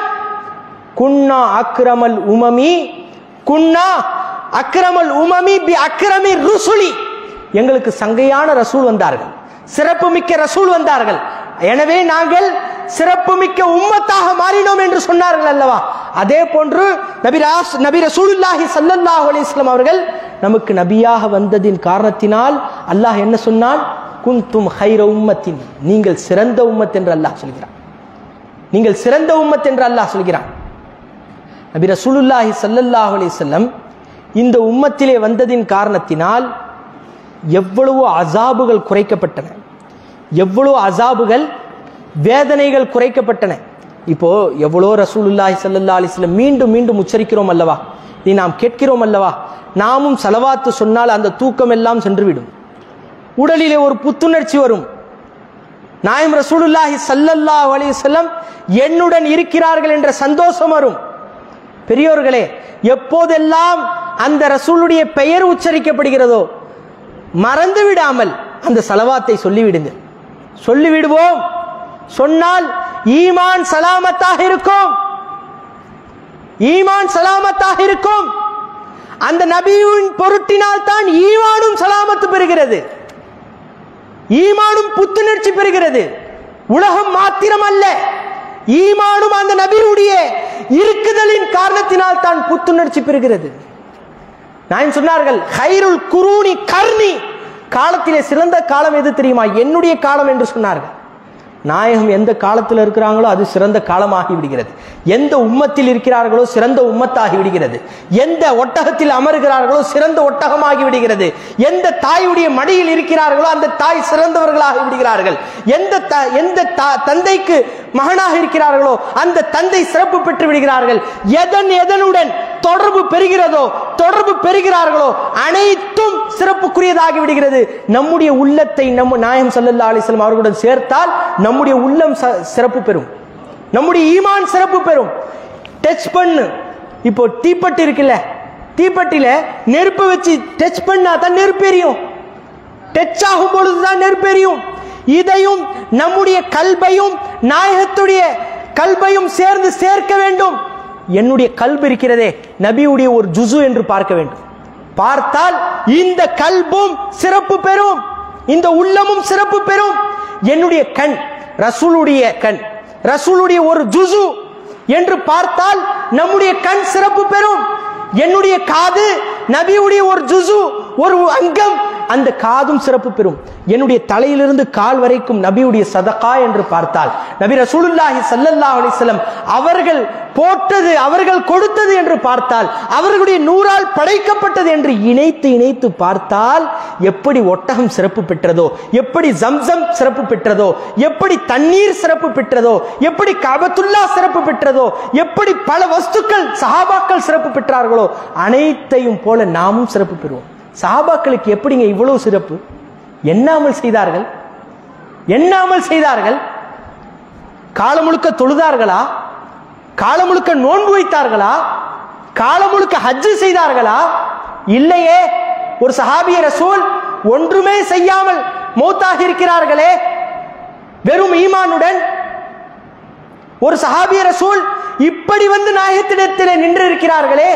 குன்னா அக்ரமல் உமமி. குன்னா அக்ரமல் உமமி பி அக்ரமி ருசுலி. எங்களுக்கு சங்கையான ரசூல் வந்தார்கள். சிறப்புமிக்க ரசூல் வந்தார்கள். எனவே நாங்கள் சிறப்புமிக்க உம்மத்தாக மாறினோம் என்று சொன்னார்கள் அல்லவா? அதே போன்று நபிராஸ் நபி ரசூலுல்லாஹி சல்லல்லாஹு அலைஹி வஸல்லம் அவர்கள் நமக்கு நபியாக வந்ததின் காரணத்தினால் அல்லாஹ் என்ன சொன்னான்? குந்தும் ஹைர உம்மத்தின். நீங்கள் சிறந்த உம்மத் என்று அல்லாஹ் சொல்கிறான். நீங்கள் சிறந்த உம்மத் என்று அல்லாஹ் சொல்கிறான். நபி ரசூலுல்லாஹி சல்லல்லாஹு அலைஹி வஸல்லம் இந்த உம்மத்திலே வந்ததின் காரணத்தினால் எவ்வளவோ அசாபுகள் குறைக்கப்பட்டன. எவ்வளோ அசாபுகள் வேதனைகள் குறைக்கப்பட்டன. இப்போ எவ்வளோ ரசூலுல்லாஹி சல்லா அலைஹி மீண்டும் மீண்டும் உச்சரிக்கிறோம் அல்லவா? இதை நாம் கேட்கிறோம் அல்லவா? நாமும் செலவாத்து சொன்னால் அந்த தூக்கம் எல்லாம் சென்றுவிடும். உடலிலே ஒரு புத்துணர்ச்சி வரும். நாயம் ரசூலுல்லாஹி சல்லல்லா அலைஹி செல்லம் என்னுடன் இருக்கிறார்கள் என்ற சந்தோஷம் வரும். பெரியோர்களே எப்போதெல்லாம் அந்த ரசூலுடைய பெயர் உச்சரிக்கப்படுகிறதோ மறந்து விடாமல் அந்த சலவாத்தை சொல்லிவிடுங்க சொல்லிவிடுவோம். சொன்னால் ஈமான் சலாமத்தாக இருக்கும். ஈமான் சலாமத்தாக இருக்கும். அந்த நபியின் பொருட்டினால் தான் ஈமானும் சலாமத்து பெறுகிறது. ஈமானும் புத்துணர்ச்சி பெறுகிறது. உலகம் மாத்திரம் அல்ல ஈமானும் அந்த நபியுடைய இருக்குதலின் காரணத்தினால் தான் புத்துணர்ச்சி பெறுகிறது. நான் சொன்னார்கள் ஹைருல் குரூனி கர்ணி காலத்திலே சிறந்த காலம் எது தெரியுமா? என்னுடைய காலம் என்று சொன்னார்கள். நாயகம் எந்த காலத்தில் இருக்கிறாங்களோ அது சிறந்த காலமாகி விடுகிறது. எந்த உம்மத்தில் இருக்கிறார்களோ சிறந்த உம்மத்தாகி விடுகிறது. எந்த ஒட்டகத்தில் அமர்கிறார்களோ சிறந்த ஒட்டகமாகி விடுகிறது. எந்த தாயுடைய மடியில் இருக்கிறார்களோ அந்த தாய் சிறந்தவர்களாகி விடுகிறார்கள். எந்த த- எந்த தந்தைக்கு மகனாக இருக்கிறார்களோ அந்த தந்தை சிறப்பு பெற்று விடுகிறார்கள். எதன் எதனுடன் தொடர்பு பெறுகிறதோ தொடர்பு பெறுகிறார்களோ அனைத்தும் சிறப்புக்குரியதாகி விடுகிறது. நம்முடைய உள்ளத்தை நம்ம நாயம் சல்லல்லா அலிஸ்லாம் அவர்களுடன் சேர்த்தால் நம்முடைய உள்ளம் ச- சிறப்பு பெறும். நம்முடைய ஈமான் சிறப்பு பெறும். டச் பண்ணு. இப்போ தீப்பட்டு இருக்குல்ல தீப்பட்டியில நெருப்பு வச்சு டச் பண்ணா தான் நெருப்பு எரியும். டச் ஆகும் பொழுதுதான் நெருப்பெரியும் இதையும் நம்முடைய கல்பையும் நாயகத்துடைய கல்பையும் சேர்ந்து சேர்க்க வேண்டும். என்னுடைய கல்பு இருக்கிறதே நபியுடைய ஒரு ஜுசு என்று பார்க்க வேண்டும். பார்த்தால் இந்த கல்பும் சிறப்பு பெறும். இந்த உள்ளமும் சிறப்பு பெறும். என்னுடைய கண் ரசூலுடைய கண். ரசூலுடைய ஒரு ஜுசு என்று பார்த்தால் நம்முடைய கண் சிறப்பு பெறும். என்னுடைய காது நபியுடைய ஒரு ஜுசு ஒரு அங்கம் அந்த காதும் சிறப்பு பெறும். என்னுடைய தலையிலிருந்து கால் வரைக்கும் நபியுடைய சதகா என்று பார்த்தால் நபி ரசூலுல்லாஹி ஸல்லல்லாஹு அலிசல்லம் அவர்கள் போட்டது அவர்கள் கொடுத்தது என்று பார்த்தால் அவர்களுடைய நூறால் படைக்கப்பட்டது என்று இணைத்து இணைத்து பார்த்தால் எப்படி ஒட்டகம் சிறப்பு பெற்றதோ எப்படி ஜம்சம் சிறப்பு பெற்றதோ எப்படி தண்ணீர் சிறப்பு பெற்றதோ எப்படி கபத்துல்லா சிறப்பு பெற்றதோ எப்படி பல வஸ்துக்கள் சஹாபாக்கள் சிறப்பு பெற்றார்களோ அனைத்தையும் போல நாமும் சிறப்பு பெறுவோம். சாபாக்களுக்கு எப்படிங்க இவ்வளவு சிறப்பு? எண்ணாமல் செய்தார்கள்? எண்ணாமல் செய்தார்கள்? காலம் முழுக்க தொழுதார்களா? காலம் முழுக்க நோன்பு வைத்தார்களா? காலம் முழுக்க ஹஜ்ஜு செய்தார்களா? இல்லையே ஒரு சஹாபிய ரசூல் ஒன்றுமே செய்யாமல் மௌத்தாகி இருக்கிறார்களே. வெறும் ஈமானுடன் ஒரு சஹாபிய ரசூல் இப்படி வந்து நாயகத்திடத்திலே நின்று இருக்கிறார்களே.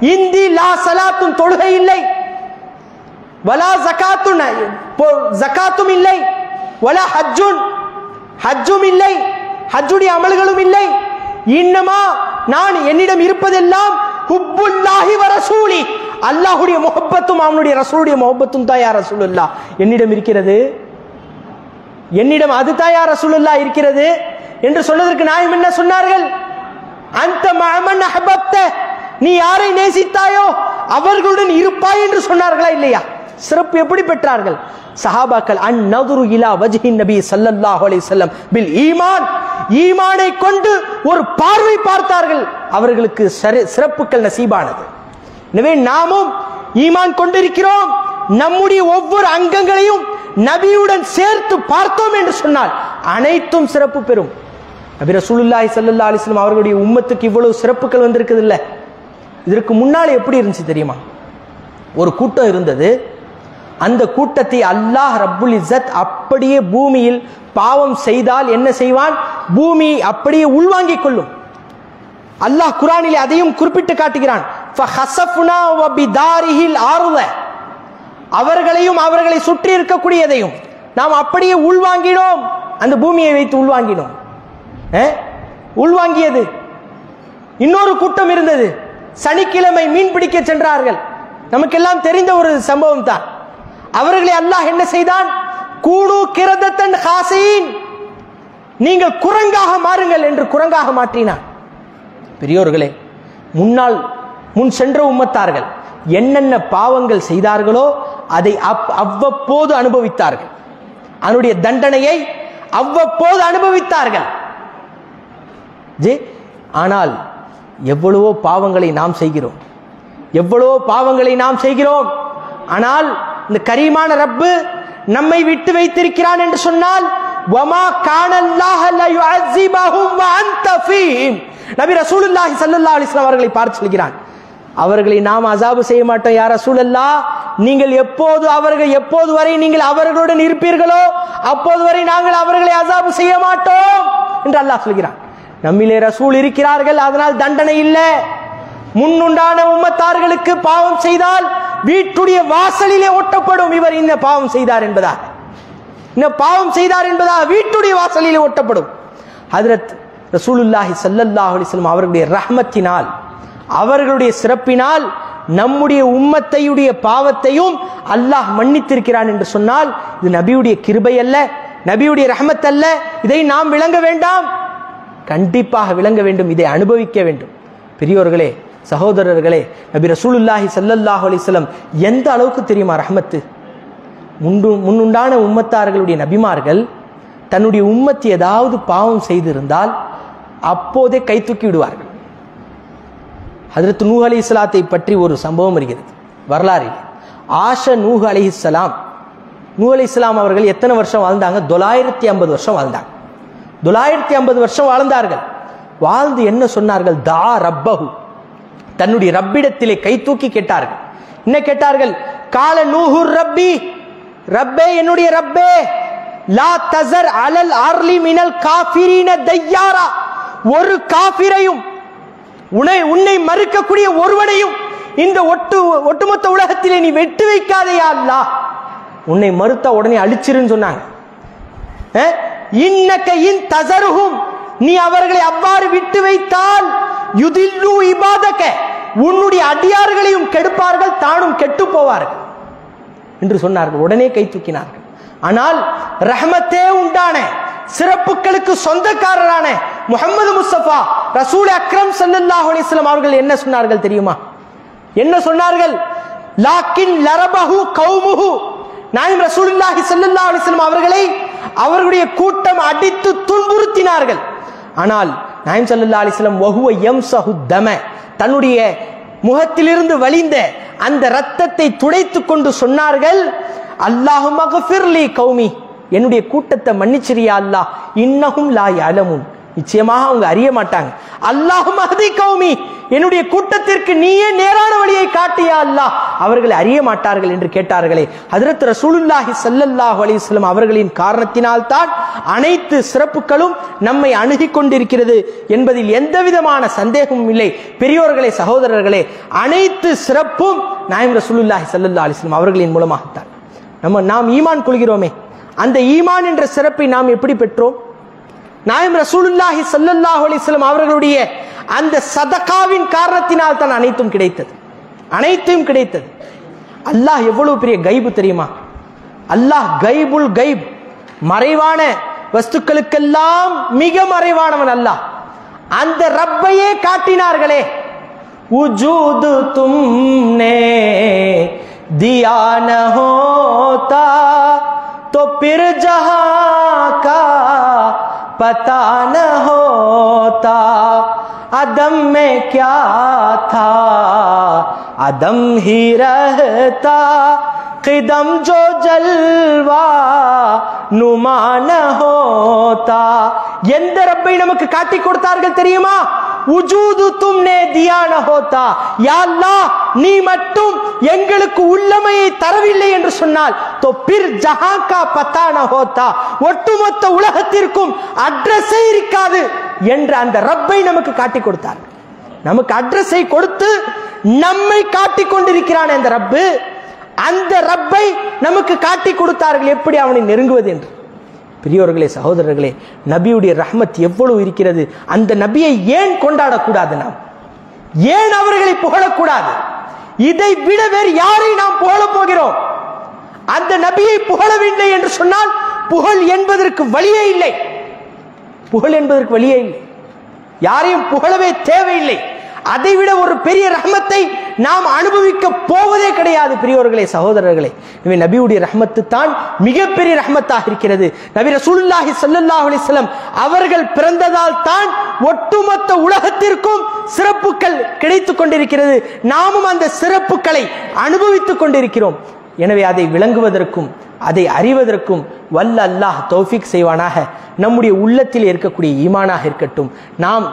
இந்தி லா சலாத்தும் தொழுகை இல்லை. வலா ஜக்காத்துன் பொ- ஜகாத்தும் இல்லை. வலா ஹஜ்ஜுன். ஹஜ்ஜும் இல்லை. ஹஜ்ஜுடைய அமல்களும் இல்லை. இன்னமா நான் என்னிடம் இருப்பதெல்லாம் ஹுப்புல்லாஹி வ ரசூலி. அல்லாஹ்வுடைய முஹப்பத்தும் அவனுடைய ரசூலுடைய முஹப்பத்தும் தான் யார் ரசூலுல்லா. என்னிடம் இருக்கிறது? என்னிடம் அது தாயா ரசூலுல்லா இருக்கிறது? என்று சொன்னதற்கு நாயம் என்ன சொன்னார்கள்? அந்த மஅமன் அஹபத்த. நீ யாரை நேசித்தாயோ அவர்களுடன் இருப்பாய் என்று சொன்னார்களா இல்லையா? சிறப்பு எப்படி பெற்றார்கள்? சஹாபாக்கள் அன் நதுரு இலா வஜ்ஹின் நபி சல்லல்லாஹு அலைஹி வஸல்லம் பில் ஈமான். ஈமானை கொண்டு ஒரு பார்வை பார்த்தார்கள். அவர்களுக்கு சரி- சிறப்புகள் நசீபானது. எனவே நாமும் ஈமான் கொண்டிருக்கிறோம். நம்முடைய ஒவ்வொரு அங்கங்களையும் நபியுடன் சேர்த்து பார்த்தோம் என்று சொன்னால் அனைத்தும் சிறப்பு பெறும். நபி ரசூலுல்லாஹி ஸல்லல்லாஹு அலைஹி வஸல்லம் அவர்களுடைய உம்மத்துக்கு இவ்வளவு சிறப்புகள் வந்திருக்குது இல்ல இதற்கு முன்னால் எப்படி இருந்துச்சு தெரியுமா? ஒரு கூட்டம் இருந்தது. அந்த கூட்டத்தை அல்லாஹ் ரப்புல் இசத் அப்படியே பூமியில் பாவம் செய்தால் என்ன செய்வான்? பூமி அப்படியே உள்வாங்கிக் கொள்ளும். அல்லாஹ் குரானில் அதையும் குறிப்பிட்டு காட்டுகிறான். அவர்களையும் அவர்களை சுற்றி இருக்கக்கூடியதையும் நாம் அப்படியே உள்வாங்கினோம். அந்த பூமியை வைத்து உள்வாங்கினோம். உள்வாங்கியது. இன்னொரு கூட்டம் இருந்தது. சனிக்கிழமை மீன் பிடிக்க சென்றார்கள். நமக்கெல்லாம் தெரிந்த ஒரு சம்பவம் தான் அவர்களை அல்லாஹ் என்ன செய்தான்? கூடு கிரதத்தன் ஹாசீன். நீங்கள் குரங்காக மாறுங்கள் என்று குரங்காக மாற்றினான் பெரியோர்களே முன்னால் முன் சென்ற உம்மத்தார்கள் என்னென்ன பாவங்கள் செய்தார்களோ அதை அப்- அவ்வப்போது அனுபவித்தார்கள். அதனுடைய தண்டனையை அவ்வப்போது அனுபவித்தார்கள். ஜி ஆனால் எவ்வளவோ பாவங்களை நாம் செய்கிறோம். எவ்வளவோ பாவங்களை நாம் செய்கிறோம். ஆனால் இந்த கரீமான ரப்பு நம்மை விட்டு வைத்திருக்கிறான் என்று சொன்னால் வமா கானல்லாஹ லயுஅஸிபஹும் வ அன்த ஃபீஹிம். நபி ரசூலுல்லாஹி ஸல்லல்லாஹு அலைஹி வஸல்லம் அவர்களை பார்த்து சொல்கிறான் அவர்களை நாம் அசாபு செய்ய மாட்டோம் யார் ரசூலல்லா நீங்கள் எப்போது அவர்கள் எப்போது வரை நீங்கள் அவர்களுடன் இருப்பீர்களோ அப்போது வரை நாங்கள் அவர்களை அசாபு செய்ய மாட்டோம். என்று அல்லாஹ் சொல்கிறான். நம்மிலே ரசூல் இருக்கிறார்கள் அதனால் தண்டனை இல்லை. முன்னுண்டான உம்மத்தார்களுக்கு பாவம் செய்தால் வீட்டுடைய வாசலிலே ஒட்டப்படும் இவர் இந்த பாவம் செய்தார் என்பதா இந்த பாவம் செய்தார் என்பதா வீட்டுடைய வாசலிலே ஒட்டப்படும். ஹதரத் ரசூலுல்லாஹி ஸல்லல்லாஹு அலிஸ்லம் அவர்களுடைய ரஹமத்தினால் அவர்களுடைய சிறப்பினால் நம்முடைய உம்மத்தையுடைய பாவத்தையும் அல்லாஹ் மன்னித்திருக்கிறான் என்று சொன்னால் இது நபியுடைய கிருபை அல்ல நபியுடைய ரஹமத் அல்ல இதை நாம் விளங்க வேண்டாம். கண்டிப்பாக விளங்க வேண்டும் இதை அனுபவிக்க வேண்டும். பெரியோர்களே சகோதரர்களே நபி ரசூலுல்லாஹி ஸல்லல்லாஹு அலிஸ்லம் எந்த அளவுக்கு தெரியுமா ரஹமத்து? முண்டு முன்னுண்டான உம்மத்தார்களுடைய நபிமார்கள் தன்னுடைய உம்மத்து ஏதாவது பாவம் செய்திருந்தால் அப்போதே கை தூக்கி விடுவார்கள். அதிரத்து நூஹ் அலி இஸ்லாத்தை பற்றி ஒரு சம்பவம் வருகிறது. வரலாறில் ஆஷ நூஹ் அலி இஸ்லாம் நூ அலி இஸ்லாம் அவர்கள் எத்தனை வருஷம் வாழ்ந்தாங்க? தொள்ளாயிரத்தி ஐம்பது வருஷம் வாழ்ந்தாங்க. தொள்ளாயிரத்தி ஐம்பது வருஷம் வாழ்ந்தார்கள். வாழ்ந்து என்ன சொன்னார்கள்? தா ரப்பஹு. தன்னுடைய ரப்பிடத்திலே கை தூக்கி கேட்டார்கள். என்ன கேட்டார்கள்? கால நூஹுர் ரப்பி ரப்பே என்னுடைய ரப்பே லா தசர் அலல் அர்லி மினல் காஃபிரீன தையாரா. ஒரு காஃபிரையும் உன்னை உன்னை மறுக்கக்கூடிய ஒருவனையும் இந்த ஒட்டு ஒட்டுமொத்த உலகத்திலே நீ வெட்டு வைக்காதையா அல்லா உன்னை மறுத்த உடனே அழிச்சிருன்னு சொன்னாங்க. அஹ்? இன்னக்க இன் தசருகும் நீ அவர்களை அவ்வாறு விட்டு வைத்தால் யுதில்லு இபாதக உன்னுடைய அடியார்களையும் கெடுப்பார்கள் தானும் கெட்டு போவார்கள் என்று சொன்னார்கள். உடனே கை தூக்கினார்கள். ஆனால் ரஹமத்தே உண்டான சிறப்புகளுக்கு சொந்தக்காரரான முகமது முஸ்தபா ரசூல் அக்ரம் சல்லாஹ் அலிஸ்லாம் அவர்கள் என்ன சொன்னார்கள் தெரியுமா? என்ன சொன்னார்கள்? லாக்கின் லரபஹு கௌமுஹு நாயம் ரசூலுல்லாஹி ஸல்லல்லாஹு அலிஸ்லாம் அவர்களை அவர்களுடைய கூட்டம் அடித்து துன்புறுத்தினார்கள். ஆனால் நாயம் ஸல்லல்லாஹு அலிஸ்லம் வஸல்லம் எம் சஹுத்தம தன்னுடைய முகத்திலிருந்து வழிந்த அந்த ரத்தத்தை துடைத்து கொண்டு சொன்னார்கள் அல்லாஹு மகஃபிர்லி கௌமி என்னுடைய கூட்டத்தை மன்னிச்சிரியா அல்லாஹ் இன்னகும் லா அலமும் நிச்சயமாக அவங்க அறிய மாட்டாங்க. அல்லாஹ் மஹதி கௌமி என்னுடைய கூட்டத்திற்கு நீயே நேரான வழியை காட்டியா அல்லாஹ். அவர்கள் அறிய மாட்டார்கள் என்று கேட்டார்களே. ஹதரத் ரசூலுல்லாஹி ஸல்லல்லாஹு அலிஸ்லம் அவர்களின் காரணத்தினால்தான் அனைத்து சிறப்புகளும் நம்மை அணுகி கொண்டிருக்கிறது என்பதில் எந்த விதமான சந்தேகமும் இல்லை. பெரியோர்களே சகோதரர்களே அனைத்து சிறப்பும் நாயம் ரசூலுல்லாஹி சல்லல்லா அலிஸ்லம் அவர்களின் மூலமாகத்தான். நம்ம நாம் ஈமான் கொள்கிறோமே. அந்த ஈமான் என்ற சிறப்பை நாம் எப்படி பெற்றோம்? நாயம் ரசூலுல்லாஹி ஸல்லல்லாஹு அலைஹி வஸல்லம் அவர்களுடைய அந்த சதகாவின் காரணத்தினால் தான் அனைத்தும் கிடைத்தது அனைத்தும் கிடைத்தது அல்லாஹ் எவ்வளவு பெரிய கைபு தெரியுமா அல்லாஹ் கைபுல் கைப் மறைவான வஸ்துக்களுக்கெல்லாம் மிக மறைவானவன் அல்லாஹ் அந்த ரப்பையே காட்டினார்களே உஜூது தும்னே दिया न होता तो फिर जहां का پتا نہ ہوتا عدم میں کیا تھا؟ عدم ہی رہتا قدم جو ஜல்வா நுமான ஹோதா எந்த ரப்பை நமக்கு காட்டி கொடுத்தார்கள் தெரியுமா உஜூது தும்னே தியான ஹோதா யாழ்லா நீ மட்டும் எங்களுக்கு உள்ளமையை தரவில்லை என்று சொன்னால் தொப்பிர் பிர் ஜஹாக்கா பத்தான ஹோதா ஒட்டுமொத்த உலகத்திற்கும் அட்ரஸே இருக்காது என்று அந்த ரப்பை நமக்கு காட்டி கொடுத்தார் நமக்கு அட்ரஸை கொடுத்து நம்மை காட்டிக் கொண்டிருக்கிறான் அந்த ரப்பு அந்த ரப்பை நமக்கு காட்டி கொடுத்தார்கள். எப்படி அவனை நெருங்குவது என்று? பெரியோர்களே சகோதரர்களே நபியுடைய ரஹ்மத் எவ்வளவு இருக்கிறது? அந்த நபியை ஏன் கொண்டாடக்கூடாது நாம்? ஏன் அவர்களை புகழக்கூடாது? இதை விட வேறு யாரை நாம் புகழப் போகிறோம்? அந்த நபியை புகழவில்லை என்று சொன்னால் புகழ் என்பதற்கு வழியே இல்லை. புகழ் என்பதற்கு வழியே இல்லை. யாரையும் புகழவே தேவையில்லை. அதைவிட ஒரு பெரிய ரஹமத்தை நாம் அனுபவிக்க போவதே கிடையாது பெரியோர்களே சகோதரர்களே. எனவே நபியுடைய ரஹமத்து தான் மிகப்பெரிய ரஹமத்தாக இருக்கிறது. நபி ரசூலுல்லாஹி ஸல்லல்லாஹு அலிஸ்லம் அவர்கள் பிறந்ததால் தான் ஒட்டுமொத்த உலகத்திற்கும் சிறப்புகள் கிடைத்துக் கொண்டிருக்கிறது. நாமும் அந்த சிறப்புகளை அனுபவித்துக் கொண்டிருக்கிறோம். எனவே அதை விளங்குவதற்கும் அதை அறிவதற்கும் வல்ல அல்லாஹ் தௌஃபிக் செய்வானாக. நம்முடைய உள்ளத்தில் இருக்கக்கூடிய ஈமானாக இருக்கட்டும். நாம்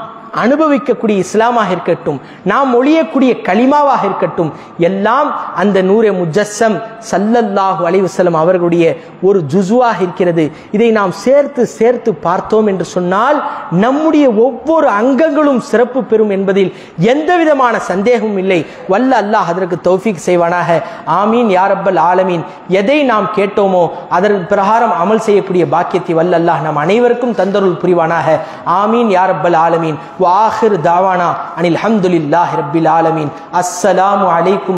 அனுபவிக்கக்கூடிய இஸ்லாமாக இருக்கட்டும் நாம் ஒழியக்கூடிய களிமாவாக இருக்கட்டும் எல்லாம் அந்த நூரே முஜஸ்ஸம் சல்லல்லாஹு அலைவசலம் அவர்களுடைய ஒரு ஜுசுவாக இருக்கிறது. இதை நாம் சேர்த்து சேர்த்து பார்த்தோம் என்று சொன்னால் நம்முடைய ஒவ்வொரு அங்கங்களும் சிறப்பு பெறும் என்பதில் எந்த விதமான சந்தேகமும் இல்லை. வல்ல அல்லாஹ் அதற்கு தௌஃபிக் செய்வானாக. ஆமீன் யாரப்பல் ஆலமீன். எதை நாம் கேட்டோமோ அதற்கு பிரகாரம் அமல் செய்யக்கூடிய பாக்கியத்தை வல்ல அல்லாஹ் நம் அனைவருக்கும் தந்தருள் புரிவானாக. ஆமீன் யாரப்பல் ஆலமீன். وآخر دعوانا عن الحمد لله رب العالمين. السلام عليكم.